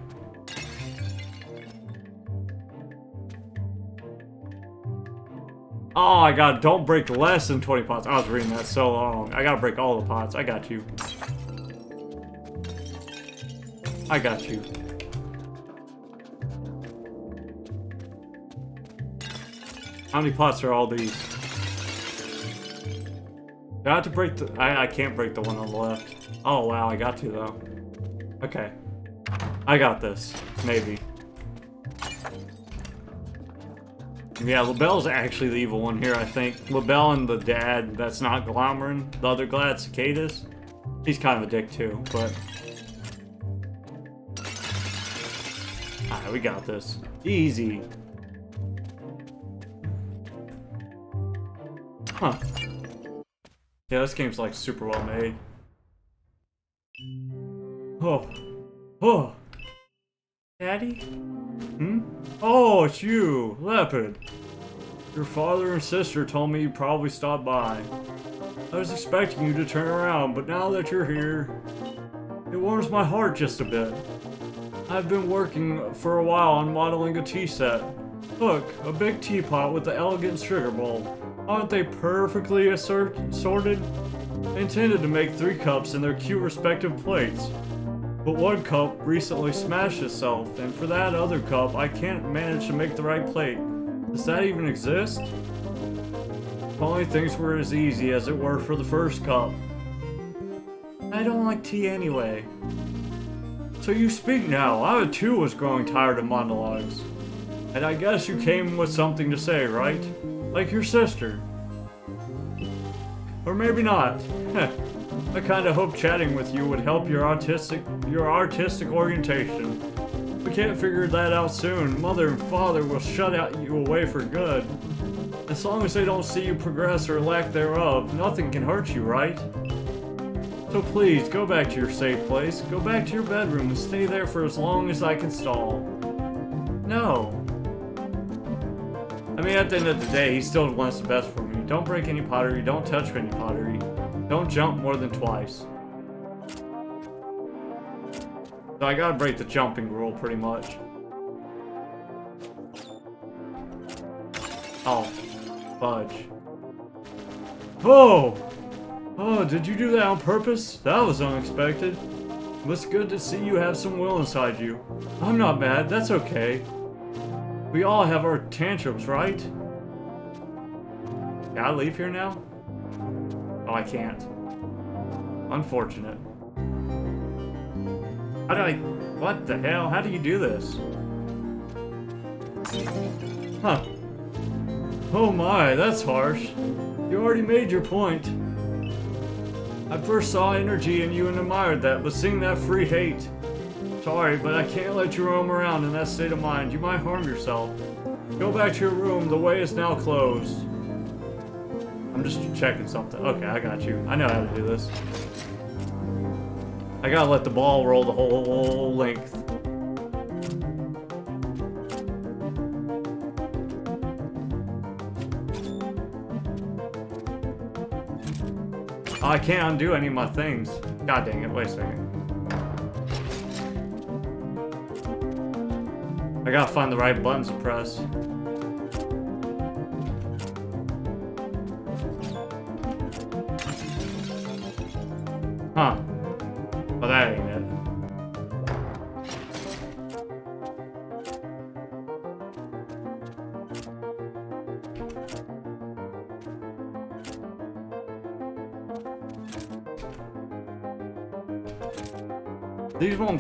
S1: Oh, I got don't break less than 20 pots. I was reading that so long. I gotta break all the pots. I got you. I got you. How many pots are all these? I have to break the... I, I can't break the one on the left. Oh, wow, I got to, though. Okay. I got this. Maybe. Yeah, LaBelle's actually the evil one here, I think. LaBelle and the dad, that's not Glomron. The other Glad Cicadas. He's kind of a dick too, but... Alright, we got this. Easy. Huh. Yeah, this game's like super well made. Oh. Oh. Daddy? Hmm? Oh, it's you, Lepid. Your father and sister told me you'd probably stop by. I was expecting you to turn around, but now that you're here, it warms my heart just a bit. I've been working for a while on modeling a tea set. Look, a big teapot with the elegant sugar bowl. Aren't they perfectly assorted? Intended to make three cups in their cute respective plates. But one cup recently smashed itself, and for that other cup, I can't manage to make the right plate. Does that even exist? If only things were as easy as it were for the first cup. I don't like tea anyway. So you speak now. I too was growing tired of monologues. And I guess you came with something to say, right? Like your sister. Or maybe not. *laughs* I kinda hope chatting with you would help your artistic your artistic orientation. If We can't figure that out soon. Mother and father will shut out you away for good. As long as they don't see you progress or lack thereof, nothing can hurt you, right? So please, go back to your safe place, go back to your bedroom and stay there for as long as I can stall. No. I mean, at the end of the day, he still wants the best for me. Don't break any pottery, don't touch any pottery. Don't jump more than twice. So I gotta break the jumping rule pretty much. Oh. Fudge. Oh! Oh, did you do that on purpose? That was unexpected. It's good to see you have some will inside you. I'm not mad, that's okay. We all have our tantrums, right? Can I leave here now? Oh, I can't. Unfortunate. How do I... What the hell? How do you do this? Huh. Oh my, that's harsh. You already made your point. I first saw energy in you and admired that, but seeing that free hate. Sorry, but I can't let you roam around in that state of mind. You might harm yourself. Go back to your room. The way is now closed. I'm just checking something. Okay, I got you. I know how to do this. I gotta let the ball roll the whole length. I can't undo any of my things. God dang it, wait a second. I gotta find the right buttons to press.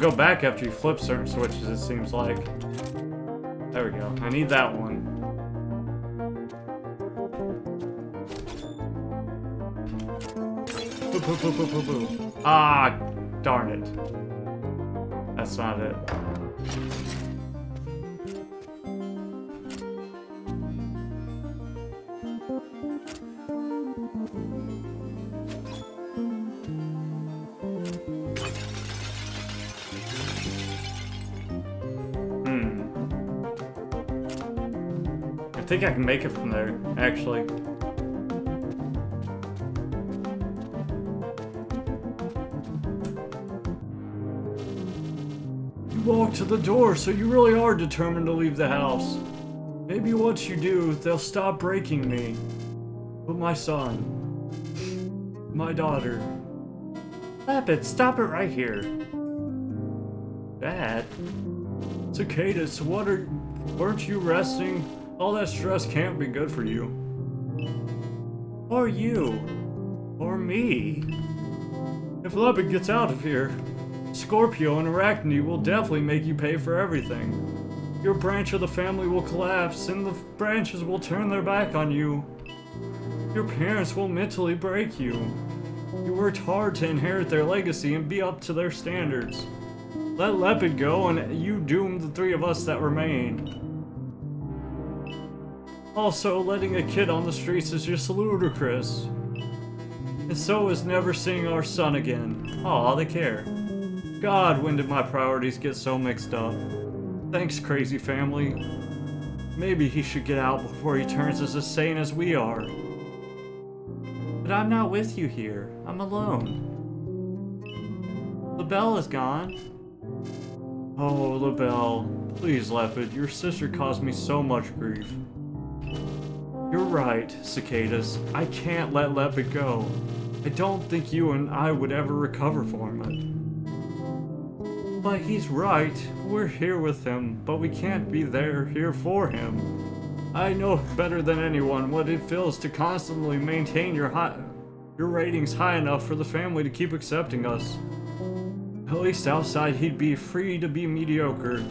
S1: Go back after you flip certain switches, it seems like. There we go. I need that one. Boo, boo, boo. Ah, darn it. That's not it. Think I can make it from there, actually. You walked to the door, so you really are determined to leave the house. Maybe once you do, they'll stop breaking me. But my son, my daughter. It, stop it right here. Dad? Cicadas, what are... Weren't you resting? All that stress can't be good for you. Or you. Or me. If Lepid gets out of here, Scorpio and Arachne will definitely make you pay for everything. Your branch of the family will collapse, and the branches will turn their back on you. Your parents will mentally break you. You worked hard to inherit their legacy and be up to their standards. Let Lepid go, and you doom the three of us that remain. Also, letting a kid on the streets is just ludicrous. And so is never seeing our son again. Aw, they care. God, when did my priorities get so mixed up? Thanks, crazy family. Maybe he should get out before he turns as insane as we are. But I'm not with you here. I'm alone. LaBelle is gone. Oh, LaBelle. Please, Lepid, your sister caused me so much grief. You're right, Cicadas. I can't let Lepid go. I don't think you and I would ever recover from it. But he's right. We're here with him, but we can't be there here for him. I know better than anyone what it feels to constantly maintain your high, your ratings high enough for the family to keep accepting us. At least outside he'd be free to be mediocre.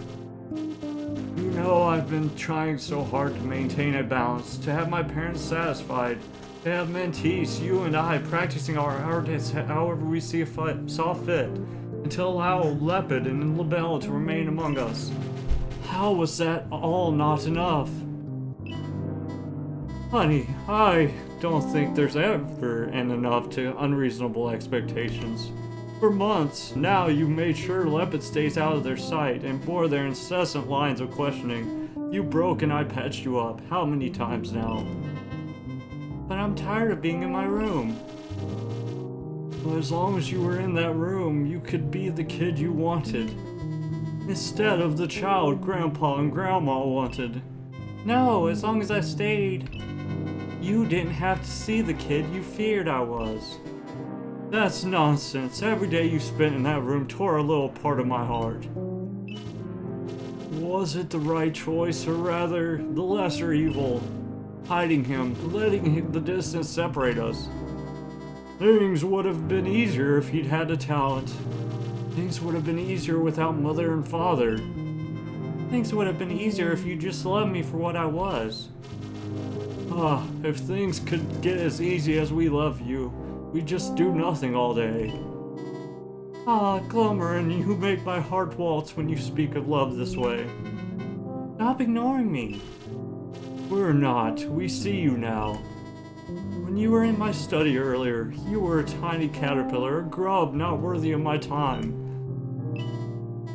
S1: You know I've been trying so hard to maintain a balance, to have my parents satisfied, to have mentees, you and I, practicing our art as however we see fit, saw fit, and to allow Lepid and LaBelle to remain among us. How was that all not enough? Honey, I don't think there's ever an enough to unreasonable expectations. For months, now you made sure Lepid stays out of their sight and bore their incessant lines of questioning. You broke and I patched you up. How many times now? But I'm tired of being in my room. But as long as you were in that room, you could be the kid you wanted. Instead of the child Grandpa and Grandma wanted. No, as long as I stayed, you didn't have to see the kid you feared I was. That's nonsense. Every day you spent in that room tore a little part of my heart. Was it the right choice, or rather, the lesser evil? Hiding him, letting the distance separate us. Things would have been easier if he'd had a talent. Things would have been easier without mother and father. Things would have been easier if you just loved me for what I was. Ah, if things could get as easy as we love you, we'd just do nothing all day. Ah, Glommerin, you make my heart waltz when you speak of love this way. Stop ignoring me. We're not. We see you now. When you were in my study earlier, you were a tiny caterpillar, a grub not worthy of my time.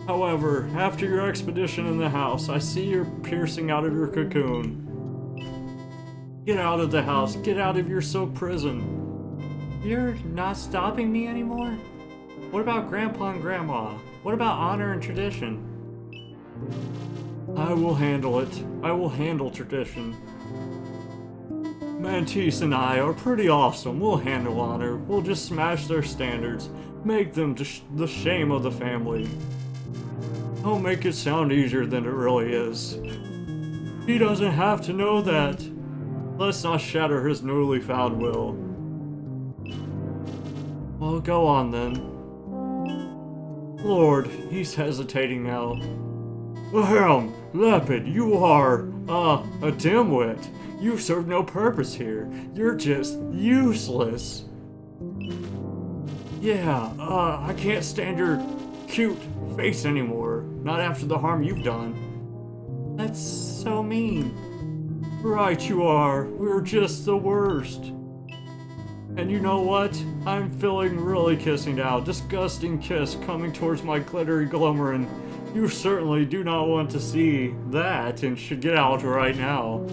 S1: However, after your expedition in the house, I see you're piercing out of your cocoon. Get out of the house. Get out of your silk prison. You're not stopping me anymore? What about Grandpa and Grandma? What about honor and tradition? I will handle it. I will handle tradition. Mantisse and I are pretty awesome. We'll handle honor. We'll just smash their standards. Make them the shame of the family. I'll make it sound easier than it really is. He doesn't have to know that. Let's not shatter his newly found will. Well, go on then. Lord, he's hesitating now. Ahem, Lepid, you are, uh, a dimwit. You serve no purpose here. You're just useless. Yeah, uh, I can't stand your cute face anymore. Not after the harm you've done. That's so mean. Right you are. We're just the worst. And you know what? I'm feeling really kissing now. Disgusting kiss coming towards my glittery Glommerin'. You certainly do not want to see that and should get out right now.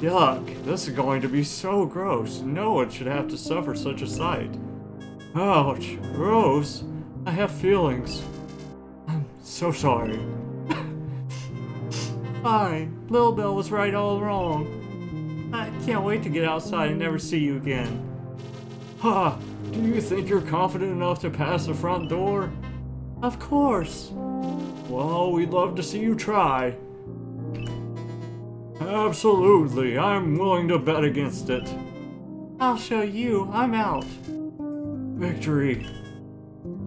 S1: Yuck, this is going to be so gross. No one should have to suffer such a sight. Ouch, gross. I have feelings. I'm so sorry. *laughs* Fine, LaBelle was right all wrong. I can't wait to get outside and never see you again. Ha! Do you think you're confident enough to pass the front door? Of course. Well, we'd love to see you try. Absolutely, I'm willing to bet against it. I'll show you, I'm out. Victory.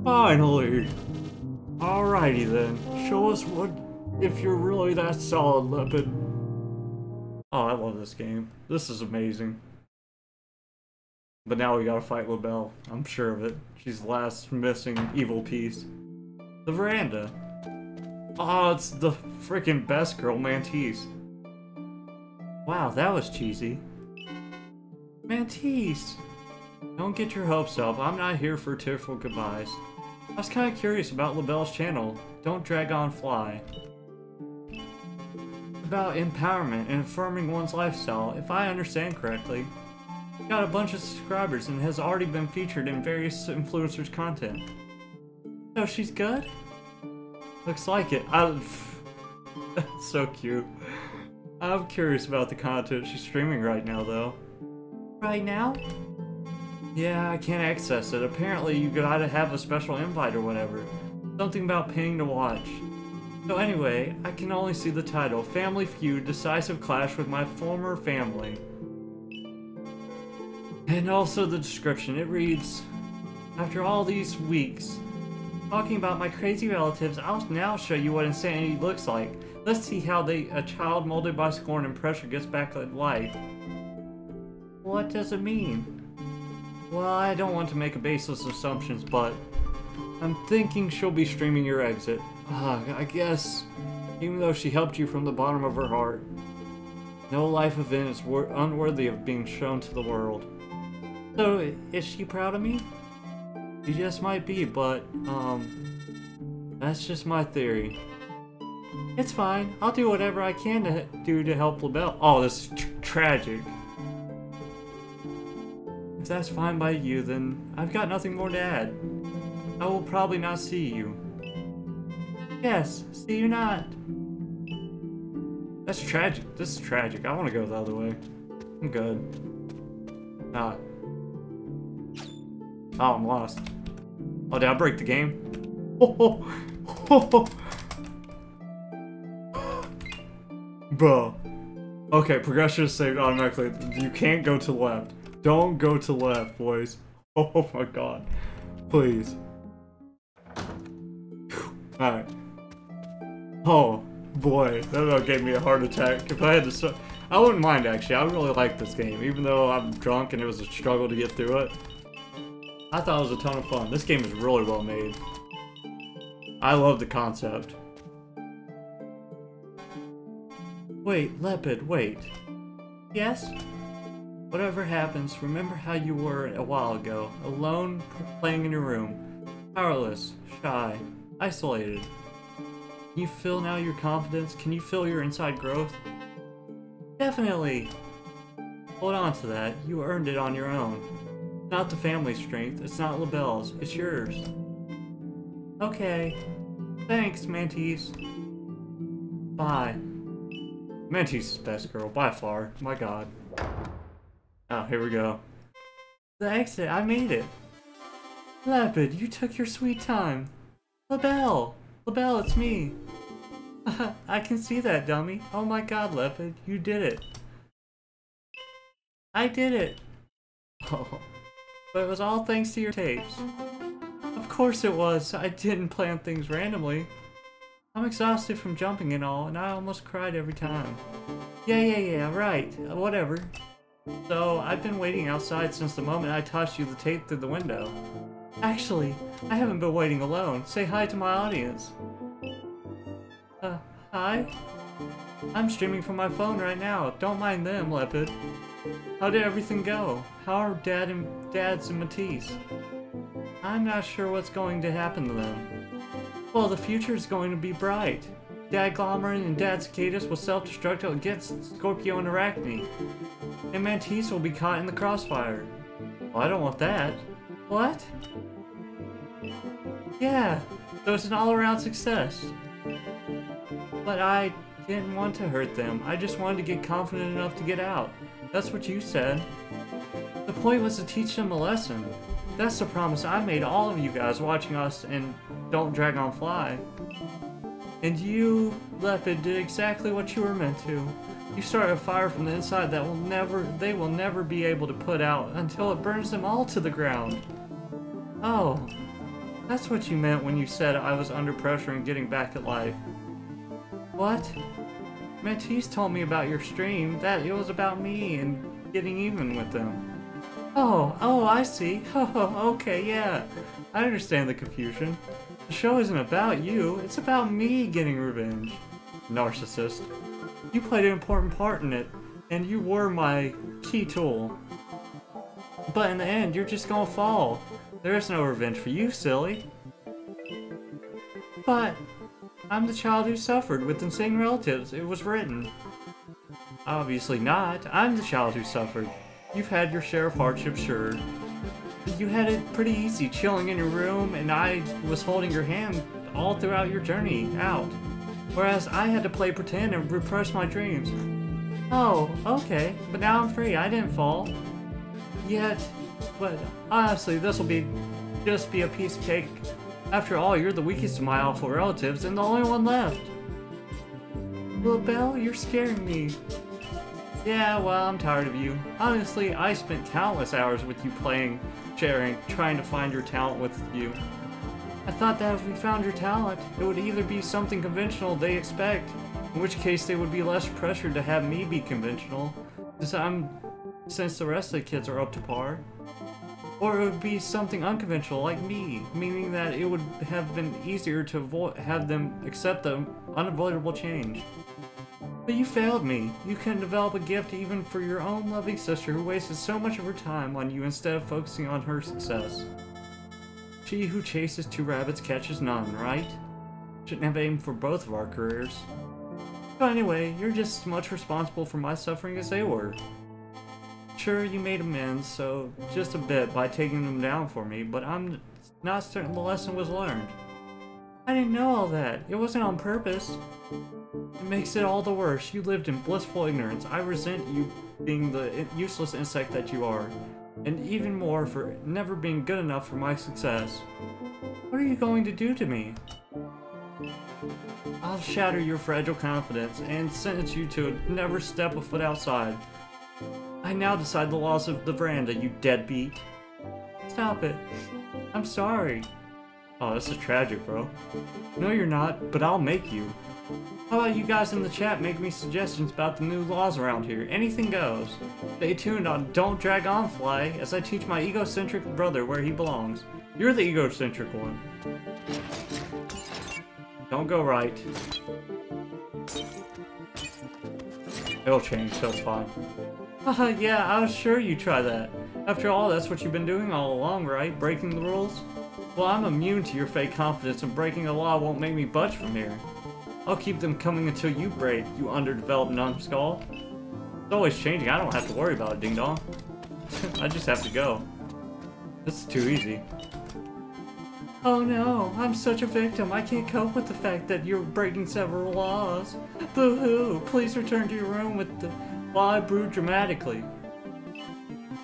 S1: Finally. Alrighty then, show us what if you're really that solid, Lepid. Oh, I love this game. This is amazing. But now we gotta fight LaBelle. I'm sure of it. She's the last missing evil piece. The veranda. Oh, it's the freaking best girl, Mantisse. Wow, that was cheesy. Mantisse! Don't get your hopes up. I'm not here for tearful goodbyes. I was kind of curious about LaBelle's channel, Don't Drag On Fly. About empowerment and affirming one's lifestyle, if I understand correctly. Got a bunch of subscribers and has already been featured in various influencers' content. So she's good? Looks like it. I, that's *laughs* so cute. I'm curious about the content she's streaming right now, though. Right now? Yeah, I can't access it. Apparently, you gotta have a special invite or whatever. Something about paying to watch. So anyway, I can only see the title, Family Feud, Decisive Clash with My Former Family. And also the description, it reads, After all these weeks, talking about my crazy relatives, I'll now show you what insanity looks like. Let's see how they, a child molded by scorn and pressure gets back to life. What does it mean? Well, I don't want to make a baseless assumptions, but I'm thinking she'll be streaming your exit. Uh, I guess, even though she helped you from the bottom of her heart, no life event is unworthy of being shown to the world. So, is she proud of me? She just might be, but, um, that's just my theory. It's fine. I'll do whatever I can to do to help LaBelle. Oh, this is tr tragic. If that's fine by you, then I've got nothing more to add. I will probably not see you. Yes, see you not. That's tragic. This is tragic. I want to go the other way. I'm good. Ah. Oh, I'm lost. Oh, did I break the game? Oh, oh, oh. Bro. Okay, progression is saved automatically. You can't go to left. Don't go to left, boys. *laughs* Oh my god. Please. Alright. Oh, boy. That gave me a heart attack. If I had to... I wouldn't mind, actually. I really like this game. Even though I'm drunk and it was a struggle to get through it. I thought it was a ton of fun. This game is really well made. I love the concept. Wait, Lepid, wait. Yes? Whatever happens, remember how you were a while ago, alone, playing in your room, powerless, shy, isolated. Can you feel now your confidence? Can you feel your inside growth? Definitely! Hold on to that, you earned it on your own. Not the family strength. It's not LaBelle's. It's yours. Okay. Thanks, Mantisse. Bye. Mantisse is best girl, by far. My god. Oh, here we go. The exit, I made it. Lepid, you took your sweet time. LaBelle! LaBelle, it's me. *laughs* I can see that, dummy. Oh my god, Lepid, you did it. I did it. Oh, *laughs* but it was all thanks to your tapes. Of course it was. I didn't plan things randomly. I'm exhausted from jumping and all, and I almost cried every time. Yeah, yeah, yeah, right. Uh, whatever. So, I've been waiting outside since the moment I tossed you the tape through the window. Actually, I haven't been waiting alone. Say hi to my audience. Uh, hi? I'm streaming from my phone right now. Don't mind them, Lepid. How did everything go? How are Dad and Dads and Mantisse? I'm not sure what's going to happen to them. Well, the future is going to be bright. Dad Glommerin and Dad Cicadas will self-destruct against Scorpio and Arachne. And Mantisse will be caught in the crossfire. Well, I don't want that. What? Yeah, so it's an all-around success. But I didn't want to hurt them. I just wanted to get confident enough to get out. That's what you said. The point was to teach them a lesson. That's the promise I made all of you guys watching us and Don't Drag on Fly. And you, Lepid, did exactly what you were meant to. You started a fire from the inside that will never, they will never be able to put out until it burns them all to the ground. Oh, that's what you meant when you said I was under pressure and getting back at life. What? Mantisse told me about your stream, that it was about me and getting even with them. Oh, oh, I see. *laughs* Oh, okay, yeah. I understand the confusion. The show isn't about you, it's about me getting revenge. Narcissist. You played an important part in it, and you were my key tool. But in the end, you're just gonna fall. There's no revenge for you, silly. But I'm the child who suffered with insane relatives. It was written. Obviously not. I'm the child who suffered. You've had your share of hardship, sure. You had it pretty easy chilling in your room, and I was holding your hand all throughout your journey out. Whereas I had to play pretend and repress my dreams. Oh, okay, but now I'm free. I didn't fall. Yet, but honestly, this will be just be a piece of cake. After all, you're the weakest of my awful relatives and the only one left. Well, Belle, you're scaring me. Yeah, well, I'm tired of you. Honestly, I spent countless hours with you playing, sharing, trying to find your talent with you. I thought that if we found your talent, it would either be something conventional they expect, in which case they would be less pressured to have me be conventional, since I'm, since the rest of the kids are up to par. Or it would be something unconventional like me, meaning that it would have been easier to have them accept the unavoidable change. But you failed me. You couldn't develop a gift even for your own loving sister who wasted so much of her time on you instead of focusing on her success. She who chases two rabbits catches none, right? Shouldn't have aimed for both of our careers. But anyway, you're just as much responsible for my suffering as they were. Sure, you made amends, so just a bit by taking them down for me, but I'm not certain the lesson was learned. I didn't know all that. It wasn't on purpose. It makes it all the worse. You lived in blissful ignorance. I resent you being the useless insect that you are. And even more for never being good enough for my success. What are you going to do to me? I'll shatter your fragile confidence and sentence you to never step a foot outside. I now decide the loss of the veranda, you deadbeat. Stop it. I'm sorry. Oh, this is tragic, bro. No, you're not, but I'll make you. How about you guys in the chat make me suggestions about the new laws around here? Anything goes. Stay tuned on Don't Drag On Fly as I teach my egocentric brother where he belongs. You're the egocentric one. Don't go right. It'll change, so it's fine. Haha, *laughs* yeah, I was sure you'd try that. After all, that's what you've been doing all along, right? Breaking the rules? Well, I'm immune to your fake confidence and breaking the law won't make me budge from here. I'll keep them coming until you break, you underdeveloped numbskull. It's always changing, I don't have to worry about it, ding dong. *laughs* I just have to go. This is too easy. Oh no, I'm such a victim. I can't cope with the fact that you're breaking several laws. Boo hoo, please return to your room with the while I brew dramatically.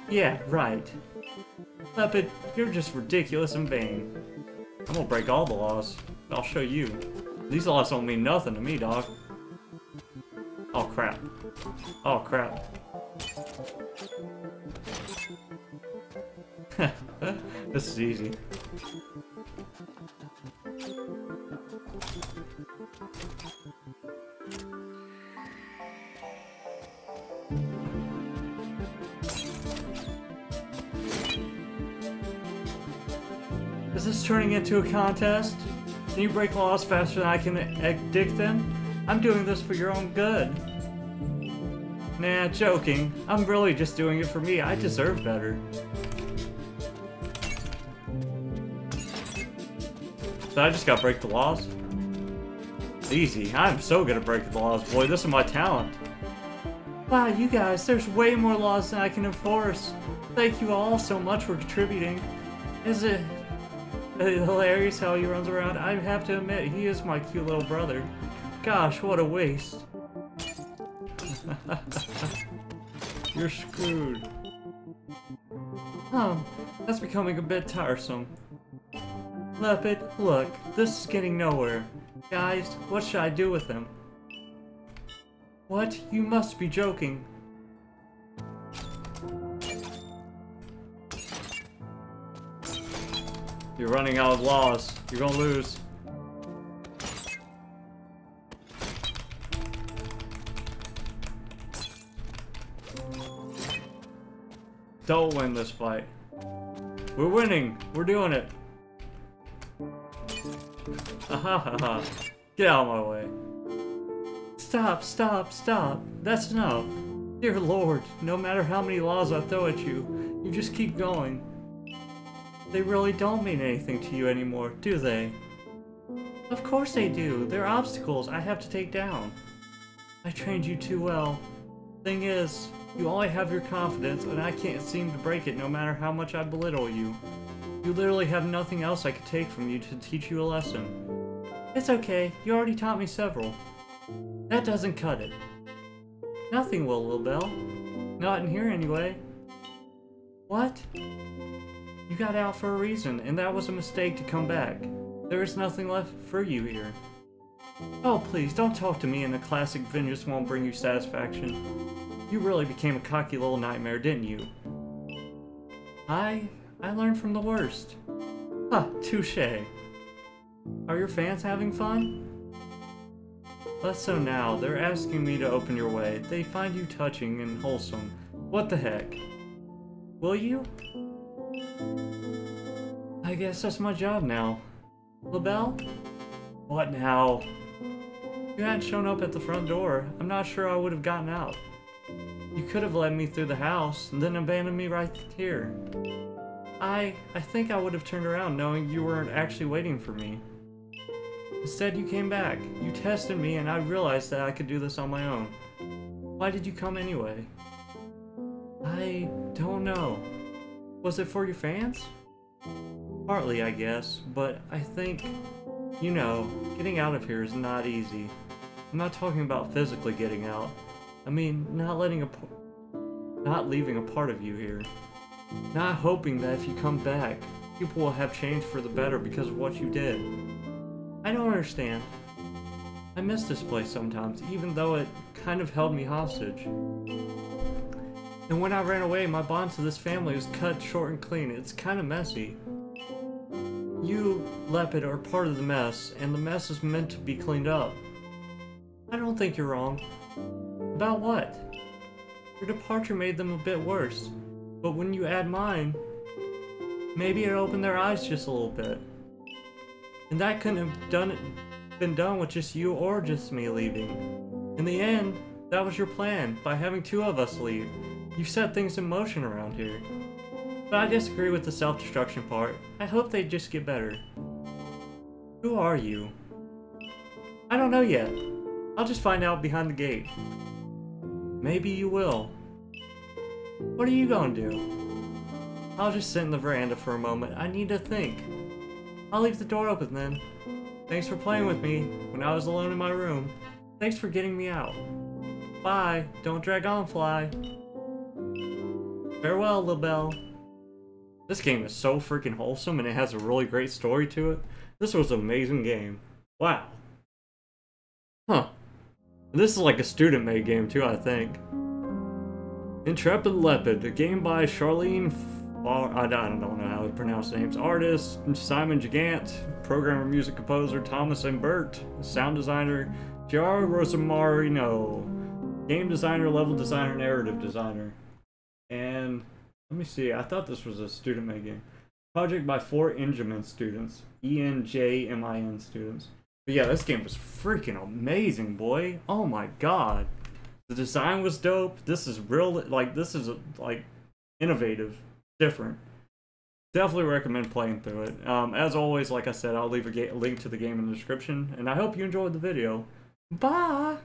S1: Yeah, right. Uh, Lepid, you're just ridiculous and vain. I'm gonna break all the laws. I'll show you. These laws don't mean nothing to me, dog. Oh crap. Oh crap. *laughs* this is easy. This turning into a contest? Can you break laws faster than I can addict them? I'm doing this for your own good. Nah, joking. I'm really just doing it for me. I deserve better. So I just gotta break the laws? Easy. I'm so good at breaking the laws, boy. This is my talent. Wow, you guys, there's way more laws than I can enforce. Thank you all so much for contributing. Is it hilarious how he runs around? I have to admit, he is my cute little brother. Gosh, what a waste. *laughs* You're screwed. Um, that's becoming a bit tiresome. Lepid, look, this is getting nowhere. Guys, what should I do with him? What? You must be joking. You're running out of laws. You're gonna lose. Don't win this fight. We're winning. We're doing it. Get out of my way. Stop, stop, stop. That's enough. Dear Lord, no matter how many laws I throw at you, you just keep going. They really don't mean anything to you anymore, do they? Of course they do. They're obstacles I have to take down. I trained you too well. Thing is, you only have your confidence, and I can't seem to break it no matter how much I belittle you. You literally have nothing else I could take from you to teach you a lesson. It's okay, you already taught me several. That doesn't cut it. Nothing will, LaBelle. Not in here anyway. What? You got out for a reason, and that was a mistake to come back. There is nothing left for you here. Oh, please, don't talk to me in the classic vengeance won't bring you satisfaction. You really became a cocky little nightmare, didn't you? I... I learned from the worst. Huh, touche. Are your fans having fun? Less so now. They're asking me to open your way. They find you touching and wholesome. What the heck? Will you? I guess that's my job now. LaBelle? What now? If you hadn't shown up at the front door, I'm not sure I would have gotten out. You could have led me through the house and then abandoned me right here. I... I think I would have turned around knowing you weren't actually waiting for me. Instead, you came back. You tested me and I realized that I could do this on my own. Why did you come anyway? I don't know. Was it for your fans? Partly, I guess, but I think, you know, getting out of here is not easy. I'm not talking about physically getting out. I mean, not letting a, not leaving a part of you here. Not hoping that if you come back, people will have changed for the better because of what you did. I don't understand. I miss this place sometimes, even though it kind of held me hostage. And when I ran away, my bond to this family was cut short and clean. It's kind of messy. You, Lepid, are part of the mess, and the mess is meant to be cleaned up. I don't think you're wrong. About what? Your departure made them a bit worse, but when you add mine, maybe it opened their eyes just a little bit. And that couldn't have done it, been done with just you or just me leaving. In the end, that was your plan, by having two of us leave. You set things in motion around here. But I disagree with the self-destruction part. I hope they just get better. Who are you? I don't know yet. I'll just find out behind the gate. Maybe you will. What are you gonna do? I'll just sit in the veranda for a moment. I need to think. I'll leave the door open then. Thanks for playing with me when I was alone in my room. Thanks for getting me out. Bye. Don't drag on, Fly. Farewell, LaBelle. This game is so freaking wholesome and it has a really great story to it. This was an amazing game. Wow. Huh. This is like a student-made game too, I think. Intrepid Lepid, a game by Charlene Far I don't know how to pronounce names. Artist, Simon Gigant, programmer, music composer, Thomas and Burt, sound designer, Giaro Rosamarino, game designer, level designer, narrative designer. And let me see, I thought this was a student-made game. Project by four Enjmin students, E-N-J-M-I-N students. But yeah, this game was freaking amazing, boy. Oh my god. The design was dope. This is real, like, this is, like, innovative, different. Definitely recommend playing through it. Um, as always, like I said, I'll leave a, a link to the game in the description. And I hope you enjoyed the video. Bye!